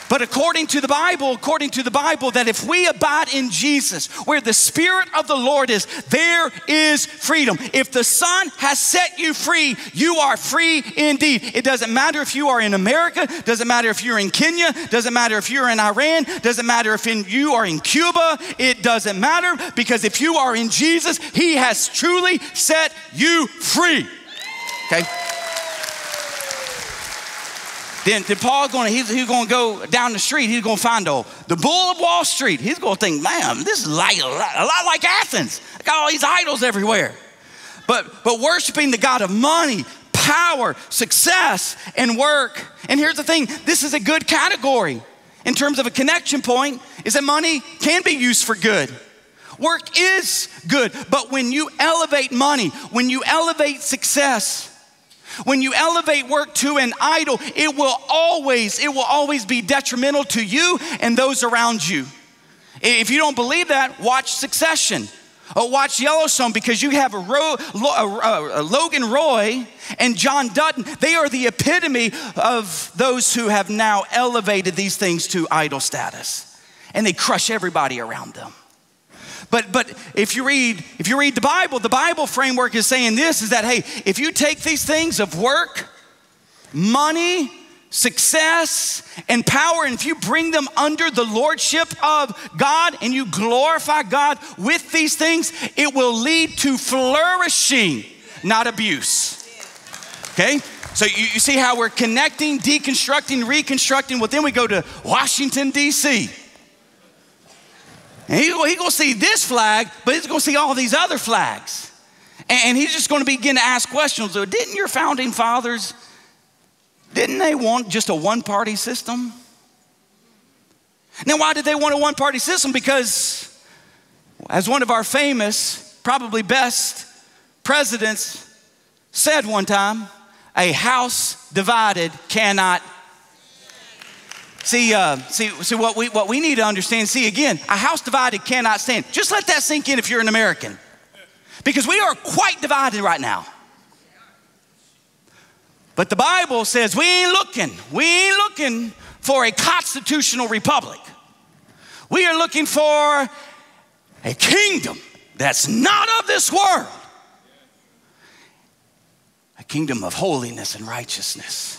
But according to the Bible, according to the Bible, that if we abide in Jesus, where the Spirit of the Lord is, there is freedom. If the Son has set you free, you are free indeed. It doesn't matter if you are in America, doesn't matter if you're in Kenya, doesn't matter if you're in Iran, doesn't matter if in, you are in Cuba, it doesn't matter because if you are in Jesus, He has truly set you free. Okay? Then, then Paul's going to, he's, he's going to go down the street. He's going to find the, the bull of Wall Street. He's going to think, man, this is like a lot, a lot like Athens. I got all these idols everywhere. But, but worshiping the God of money, power, success, and work. And here's the thing this is a good category in terms of a connection point, is that money can be used for good. Work is good, but when you elevate money, when you elevate success, when you elevate work to an idol, it will always, it will always be detrimental to you and those around you. If you don't believe that, watch Succession. Or watch Yellowstone because you have a, Ro, a, a Logan Roy and John Dutton. They are the epitome of those who have now elevated these things to idol status. And they crush everybody around them. But but if you read if you read the Bible, the Bible framework is saying this is that hey, if you take these things of work, money, success, and power, and if you bring them under the lordship of God and you glorify God with these things, it will lead to flourishing, not abuse. Okay? So you, you see how we're connecting, deconstructing, reconstructing. Well, then we go to Washington, D.C. And he's he gonna see this flag, but he's gonna see all these other flags. And he's just going to begin to ask questions. So didn't your founding fathers, didn't they want just a one party system? Now, why did they want a one party system? Because, as one of our famous, probably best presidents said one time, a house divided cannot. See, uh, see, see what we what we need to understand. See again, a house divided cannot stand. Just let that sink in if you're an American, because we are quite divided right now. But the Bible says we ain't looking. We ain't looking for a constitutional republic. We are looking for a kingdom that's not of this world a kingdom of holiness and righteousness,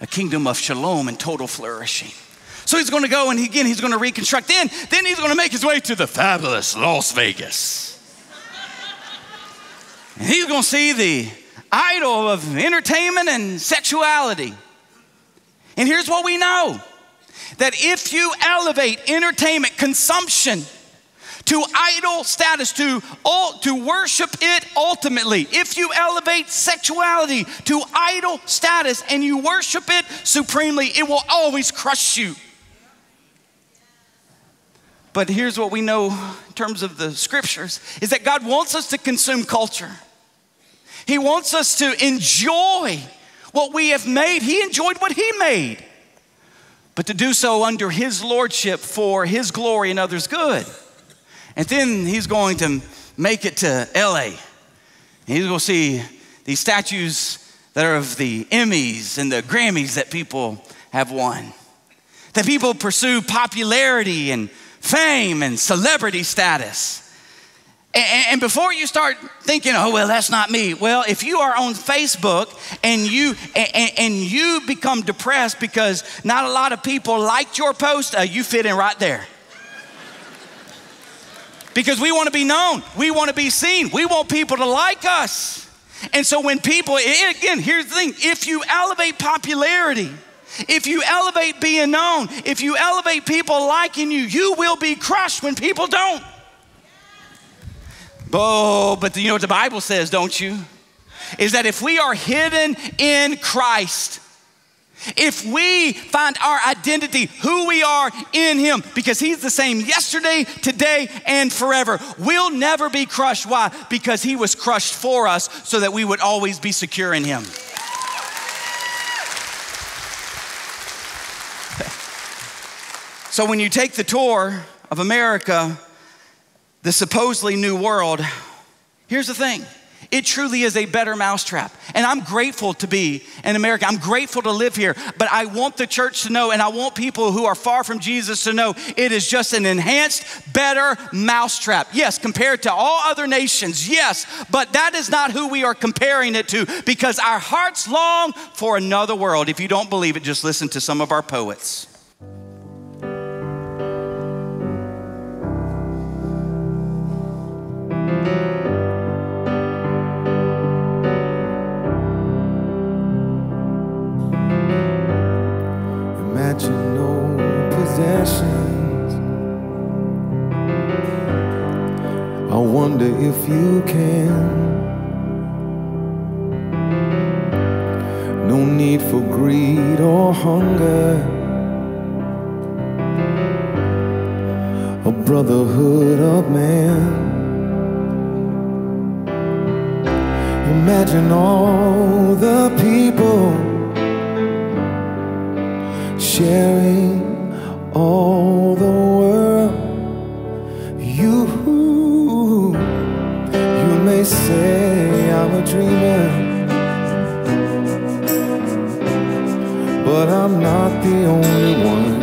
a kingdom of shalom and total flourishing. So he's going to go and again he's going to reconstruct. Then, then he's going to make his way to the fabulous Las Vegas. And he's going to see the idol of entertainment and sexuality. And here's what we know that if you elevate entertainment consumption to idol status, to, to worship it ultimately, if you elevate sexuality to idol status and you worship it supremely, it will always crush you. But here's what we know in terms of the scriptures is that God wants us to consume culture. He wants us to enjoy what we have made. He enjoyed what he made but to do so under His lordship for His glory and others' good. And then He's going to make it to LA. And he's going to see these statues that are of the Emmys and the Grammys that people have won. That people pursue popularity and fame and celebrity status. And before you start thinking, oh, well, that's not me. Well, if you are on Facebook and you, and, and you become depressed because not a lot of people liked your post, uh, you fit in right there. Because we want to be known, we want to be seen, we want people to like us. And so when people, again, here's the thing if you elevate popularity, if you elevate being known, if you elevate people liking you, you will be crushed when people don't. Oh, but you know what the Bible says, don't you? Is that if we are hidden in Christ, if we find our identity, who we are in Him, because He's the same yesterday, today, and forever, we'll never be crushed. Why? Because He was crushed for us so that we would always be secure in Him. So when you take the tour of America, the supposedly new world, here's the thing it truly is a better mousetrap. And I'm grateful to be in America. I'm grateful to live here. But I want the church to know, and I want people who are far from Jesus to know it is just an enhanced, better mousetrap. Yes, compared to all other nations, yes. But that is not who we are comparing it to because our hearts long for another world. If you don't believe it, just listen to some of our poets. Wonder if you can. No need for greed or hunger. A brotherhood of man. Imagine all the people sharing all the say I'm a dreamer, but I'm not the only one.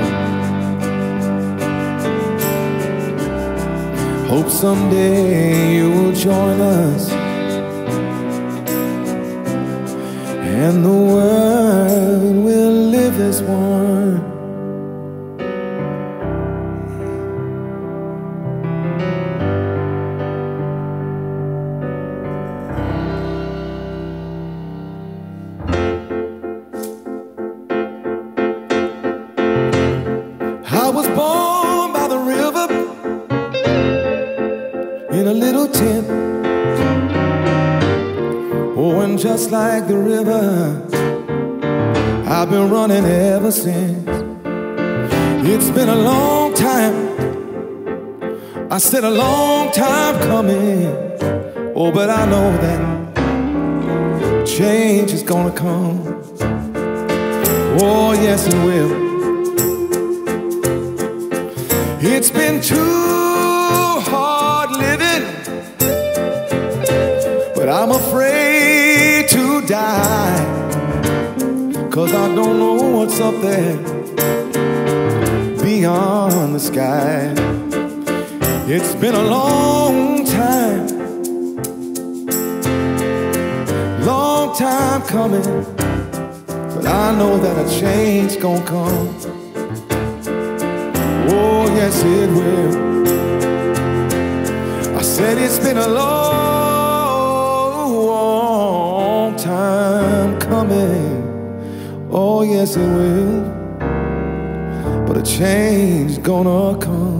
Hope someday you will join us. and the world will live as one. Just like the river, I've been running ever since. It's been a long time. I said a long time coming. Oh, but I know that change is gonna come. Oh, yes, it will. It's been too hard living, but I'm afraid die. Cause I don't know what's up there beyond the sky. It's been a long time, long time coming, but I know that a change gonna come. Oh, yes, it will. I said it's been a long time coming. Oh, yes, it will. But a change gonna come.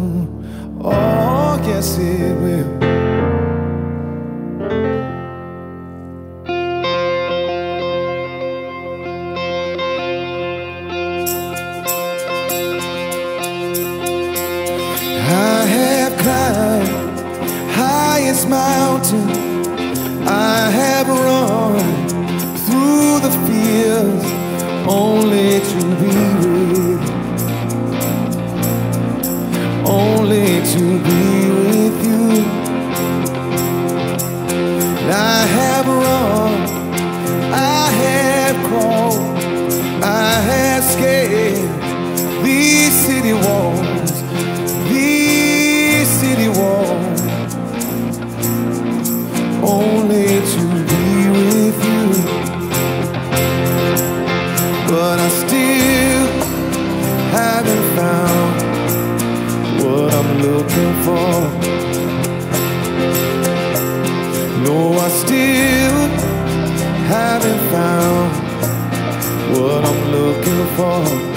Looking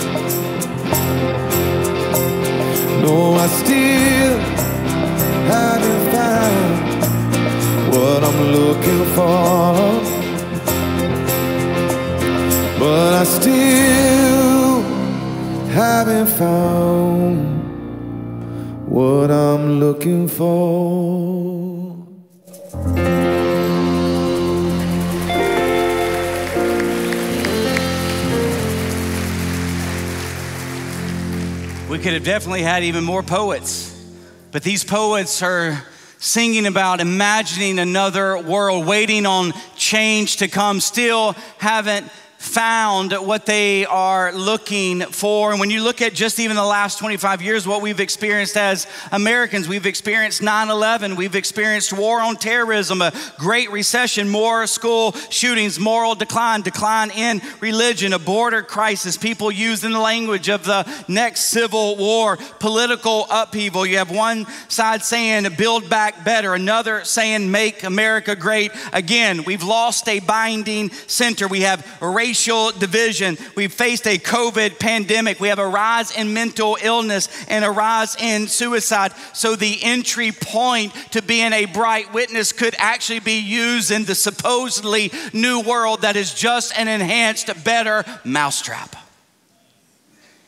could have definitely had even more poets, but these poets are singing about imagining another world, waiting on change to come, still haven't found what they are looking for. And when you look at just even the last 25 years, what we've experienced as Americans, we've experienced 9 11, we've experienced war on terrorism, a great recession, more school shootings, moral decline, decline in religion, a border crisis, people using the language of the next civil war, political upheaval. You have one side saying build back better, another saying make America great again. We've lost a binding center. We have racial division. We've faced a COVID pandemic. We have a rise in mental illness and a rise in suicide. So the entry point to being a bright witness could actually be used in the supposedly new world that is just an enhanced, better mousetrap.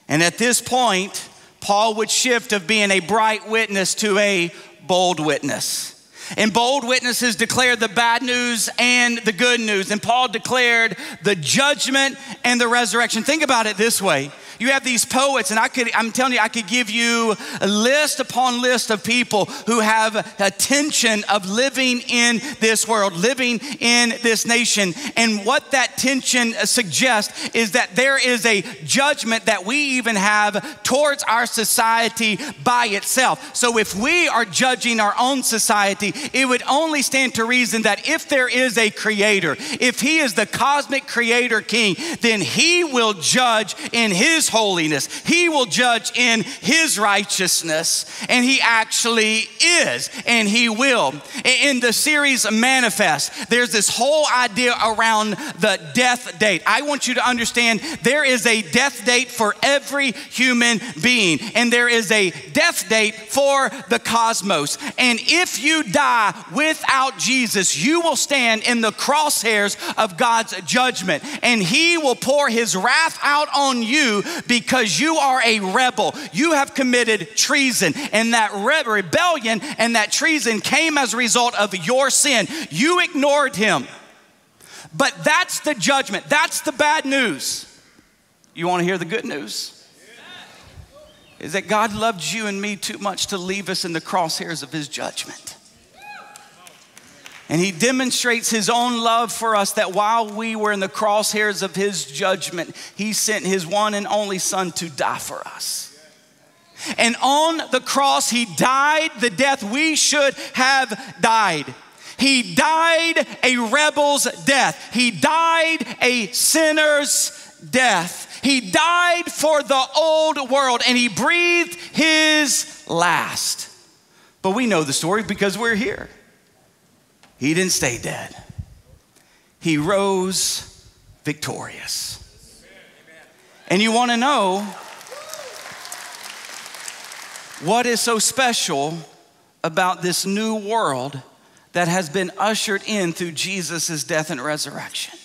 And at this point, Paul would shift of being a bright witness to a bold witness. And bold witnesses declared the bad news and the good news. And Paul declared the judgment and the resurrection. Think about it this way. You have these poets, and I could, I'm telling you, I could give you a list upon list of people who have a tension of living in this world, living in this nation. And what that tension suggests is that there is a judgment that we even have towards our society by itself. So if we are judging our own society, it would only stand to reason that if there is a creator, if he is the cosmic creator king, then he will judge in his holiness. He will judge in his righteousness. And he actually is, and he will. In the series Manifest, there's this whole idea around the death date. I want you to understand there is a death date for every human being, and there is a death date for the cosmos. And if you die without Jesus, you will stand in the crosshairs of God's judgment, and He will pour His wrath out on you because you are a rebel. You have committed treason, and that re- rebellion and that treason came as a result of your sin. You ignored Him. But that's the judgment, that's the bad news. You want to hear the good news? Is that God loved you and me too much to leave us in the crosshairs of His judgment. And he demonstrates his own love for us that while we were in the crosshairs of his judgment, he sent his one and only son to die for us. And on the cross, he died the death we should have died. He died a rebel's death. He died a sinner's death. He died for the old world and he breathed his last. But we know the story because we're here. He didn't stay dead, he rose victorious. And you want to know what is so special about this new world that has been ushered in through Jesus' death and resurrection?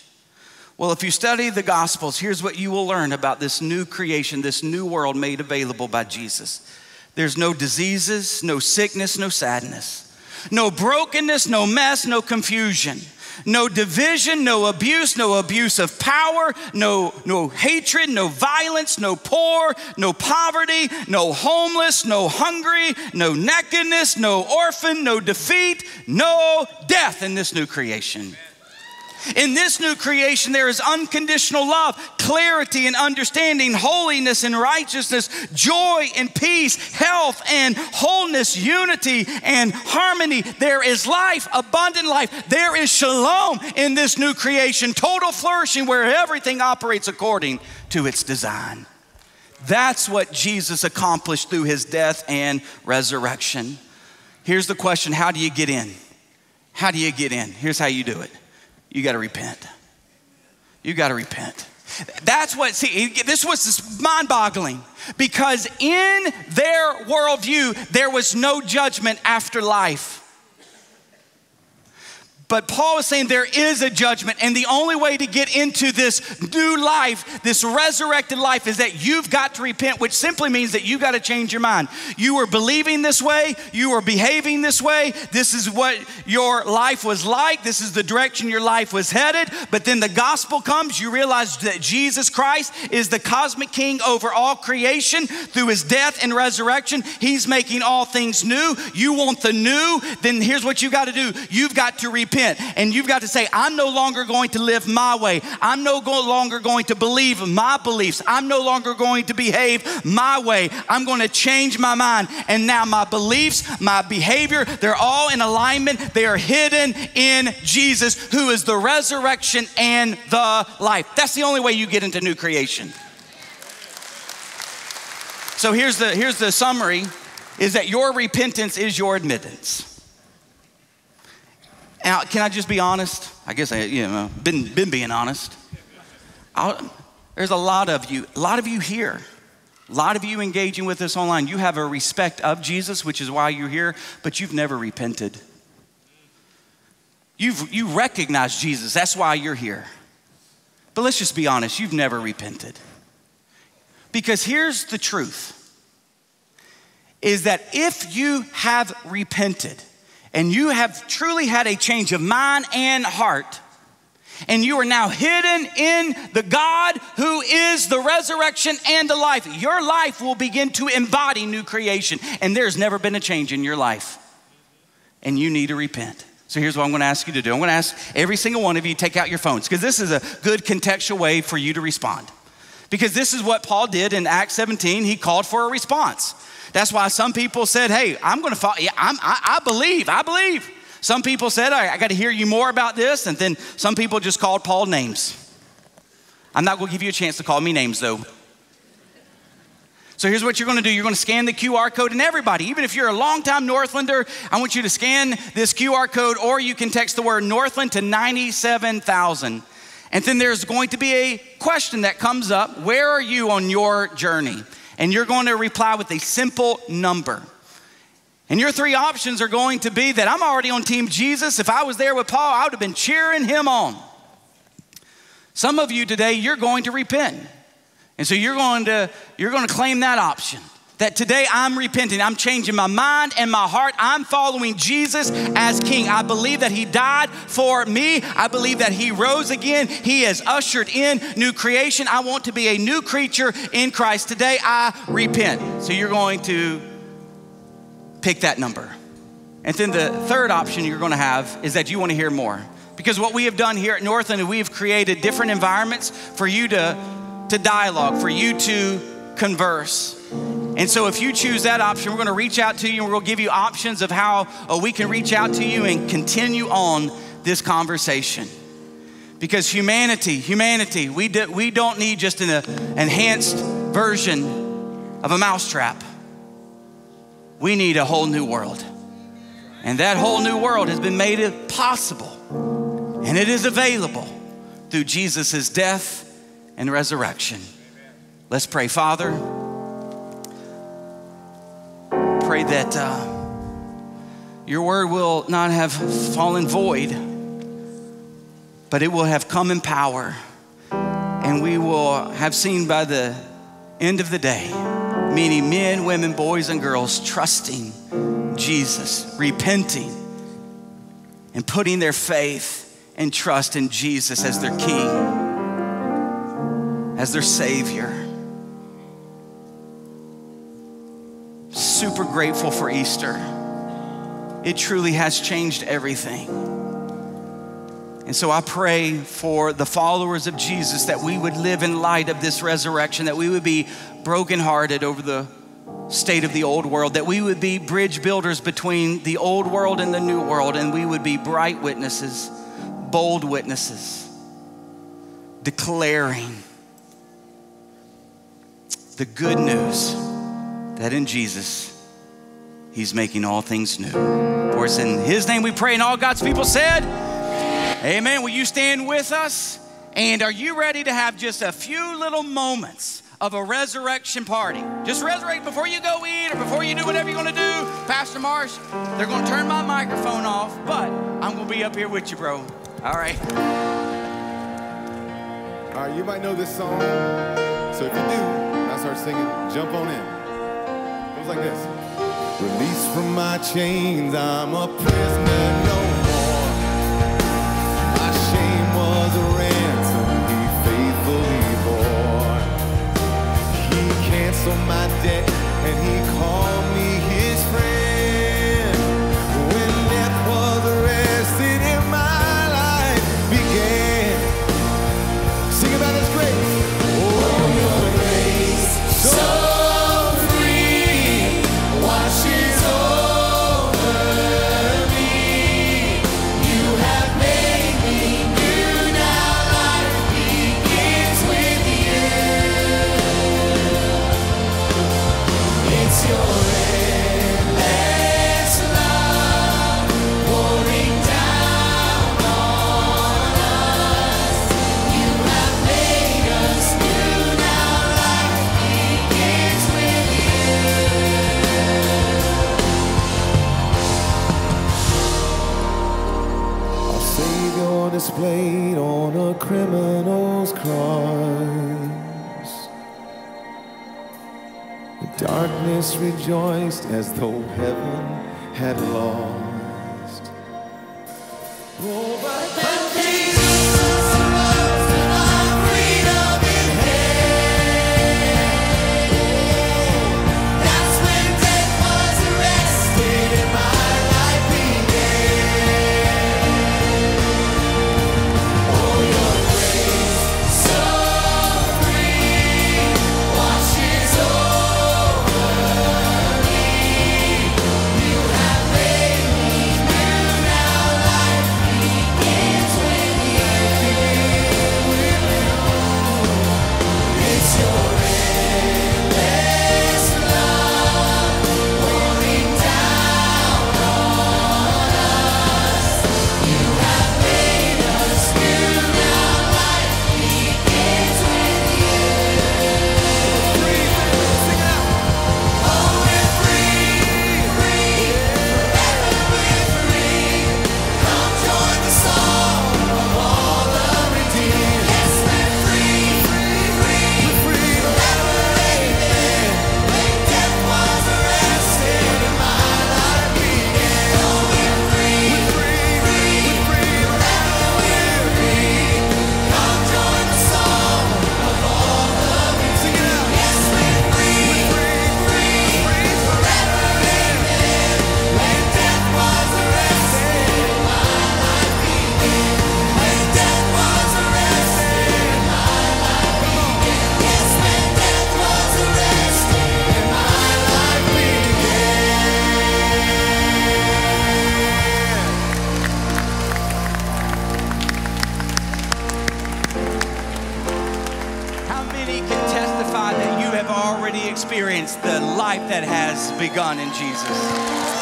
Well, if you study the Gospels, here's what you will learn about this new creation, this new world made available by Jesus. There's no diseases, no sickness, no sadness. No brokenness, no mess, no confusion. No division, no abuse, no abuse of power, no, no hatred, no violence, no poor, no poverty, no homeless, no hungry, no nakedness, no orphan, no defeat, no death in this new creation. In this new creation, there is unconditional love, clarity and understanding, holiness and righteousness, joy and peace, health and wholeness, unity and harmony. There is life, abundant life. There is shalom in this new creation, total flourishing where everything operates according to its design. That's what Jesus accomplished through his death and resurrection. Here's the question How do you get in? How do you get in? Here's how you do it you got to repent. You got to repent. That's what, see, this was mind boggling because in their worldview, there was no judgment after life. But Paul is saying there is a judgment, and the only way to get into this new life, this resurrected life, is that you've got to repent, which simply means that you've got to change your mind. You were believing this way, you were behaving this way, this is what your life was like, this is the direction your life was headed. But then the gospel comes, you realize that Jesus Christ is the cosmic king over all creation through his death and resurrection. He's making all things new. You want the new, then here's what you've got to do you've got to repent repent and you've got to say, I'm no longer going to live my way. I'm no longer going to believe my beliefs. I'm no longer going to behave my way. I'm going to change my mind. And now my beliefs, my behavior, they're all in alignment. They are hidden in Jesus, who is the resurrection and the life. That's the only way you get into new creation. So here's the, here's the summary is that your repentance is your admittance. Now, can I just be honest? I guess I, you know, been, been being honest. I'll, there's a lot of you, a lot of you here, a lot of you engaging with us online. You have a respect of Jesus, which is why you're here, but you've never repented. You've, you recognize Jesus, that's why you're here. But let's just be honest, you've never repented. Because here's the truth is that if you have repented, and you have truly had a change of mind and heart, and you are now hidden in the God who is the resurrection and the life, your life will begin to embody new creation. And there's never been a change in your life. And you need to repent. So here's what I'm going to ask you to do I'm to ask every single one of you to take out your phones because this is a good contextual way for you to respond. Because this is what Paul did in Acts 17. He called for a response. That's why some people said, Hey, I'm going to follow. Yeah, I'm, I, I believe, I believe. Some people said, I, got to hear you more about this. And then some people just called Paul names. I'm not going to give you a chance to call me names, though. So here's what you're going to do. You're going to scan the QR code, and everybody, even if you're a longtime Northlander, I want you to scan this QR code, or you can text the word Northland to 97,000. And then there's going to be a question that comes up Where are you on your journey? And you're going to reply with a simple number. And your three options are going to be that I'm already on Team Jesus. If I was there with Paul, I would have been cheering him on. Some of you today, you're going to repent. And so you're going to you're going to claim that option. That today I'm repenting. I'm changing my mind and my heart. I'm following Jesus as King. I believe that He died for me. I believe that He rose again. He has ushered in new creation. I want to be a new creature in Christ. Today I repent. So you're going to pick that number. And then the third option you're going to have is that you want to hear more. Because what we have done here at Northland, we have created different environments for you to, to dialogue, for you to converse. And so, if you choose that option, we're going to reach out to you and to give you options of how uh, we can reach out to you and continue on this conversation. Because humanity, humanity, we, do, we don't need just an uh, enhanced version of a mousetrap. We need a whole new world. And that whole new world has been made possible and it is available through Jesus' death and resurrection. Let's pray, Father. Pray that uh, your word will not have fallen void, but it will have come in power, and we will have seen by the end of the day many men, women, boys, and girls trusting Jesus, repenting, and putting their faith and trust in Jesus as their King, as their Savior. Super grateful for Easter. It truly has changed everything. And so I pray for the followers of Jesus that we would live in light of this resurrection, that we would be brokenhearted over the state of the old world, that we would be bridge builders between the old world and the new world, and we would be bright witnesses, bold witnesses, declaring the good news that in Jesus, He's making all things new. For it's in His name we pray, and all God's people said, Amen. Will you stand with us? And are you ready to have just a few little moments of a resurrection party? Just resurrect before you go eat or before you do whatever you're going to do. Pastor Marsh, they're going to turn my microphone off, but I'm going to be up here with you, bro. All right. All right, you might know this song. So if you do, I'll start singing. Jump on in. Goes like this. Released from my chains, I'm a prisoner no more. My shame was a ransom he faithfully bore. He canceled my debt and he called me displayed on a criminal's cross. The darkness rejoiced as though heaven had lost.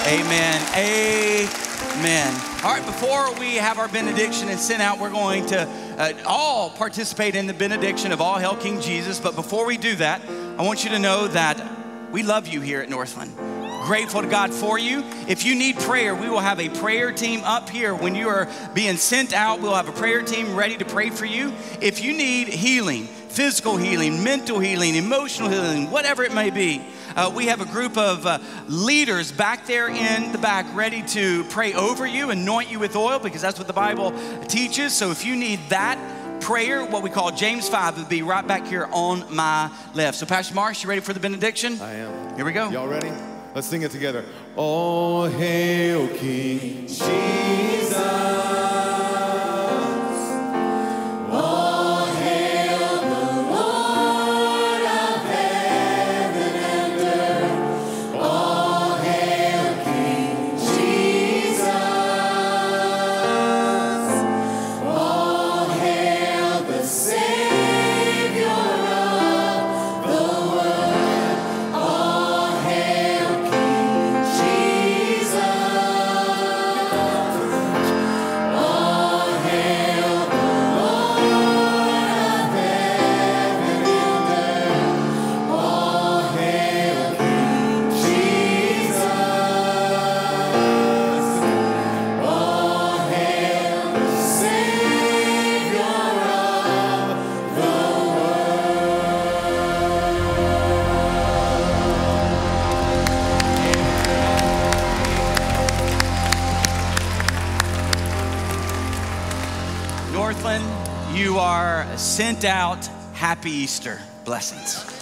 Amen. Amen. All right, before we have our benediction and send out, we're going to uh, all participate in the benediction of All Hail King Jesus. But before we do that, I want you to know that we love you here at Northland grateful to God for you. If you need prayer, we will have a prayer team up here. When you are being sent out, we'll have a prayer team ready to pray for you. If you need healing, physical healing, mental healing, emotional healing, whatever it may be, uh, we have a group of uh, leaders back there in the back ready to pray over you, anoint you with oil, because that's what the Bible teaches. So if you need that, prayer, what we call James 5, would be right back here on my left. So, Pastor Marsh, you ready for the benediction? I am. Here we go. Y'all ready? Let's sing it together. All hail King Jesus. Sent out. Happy Easter. Blessings.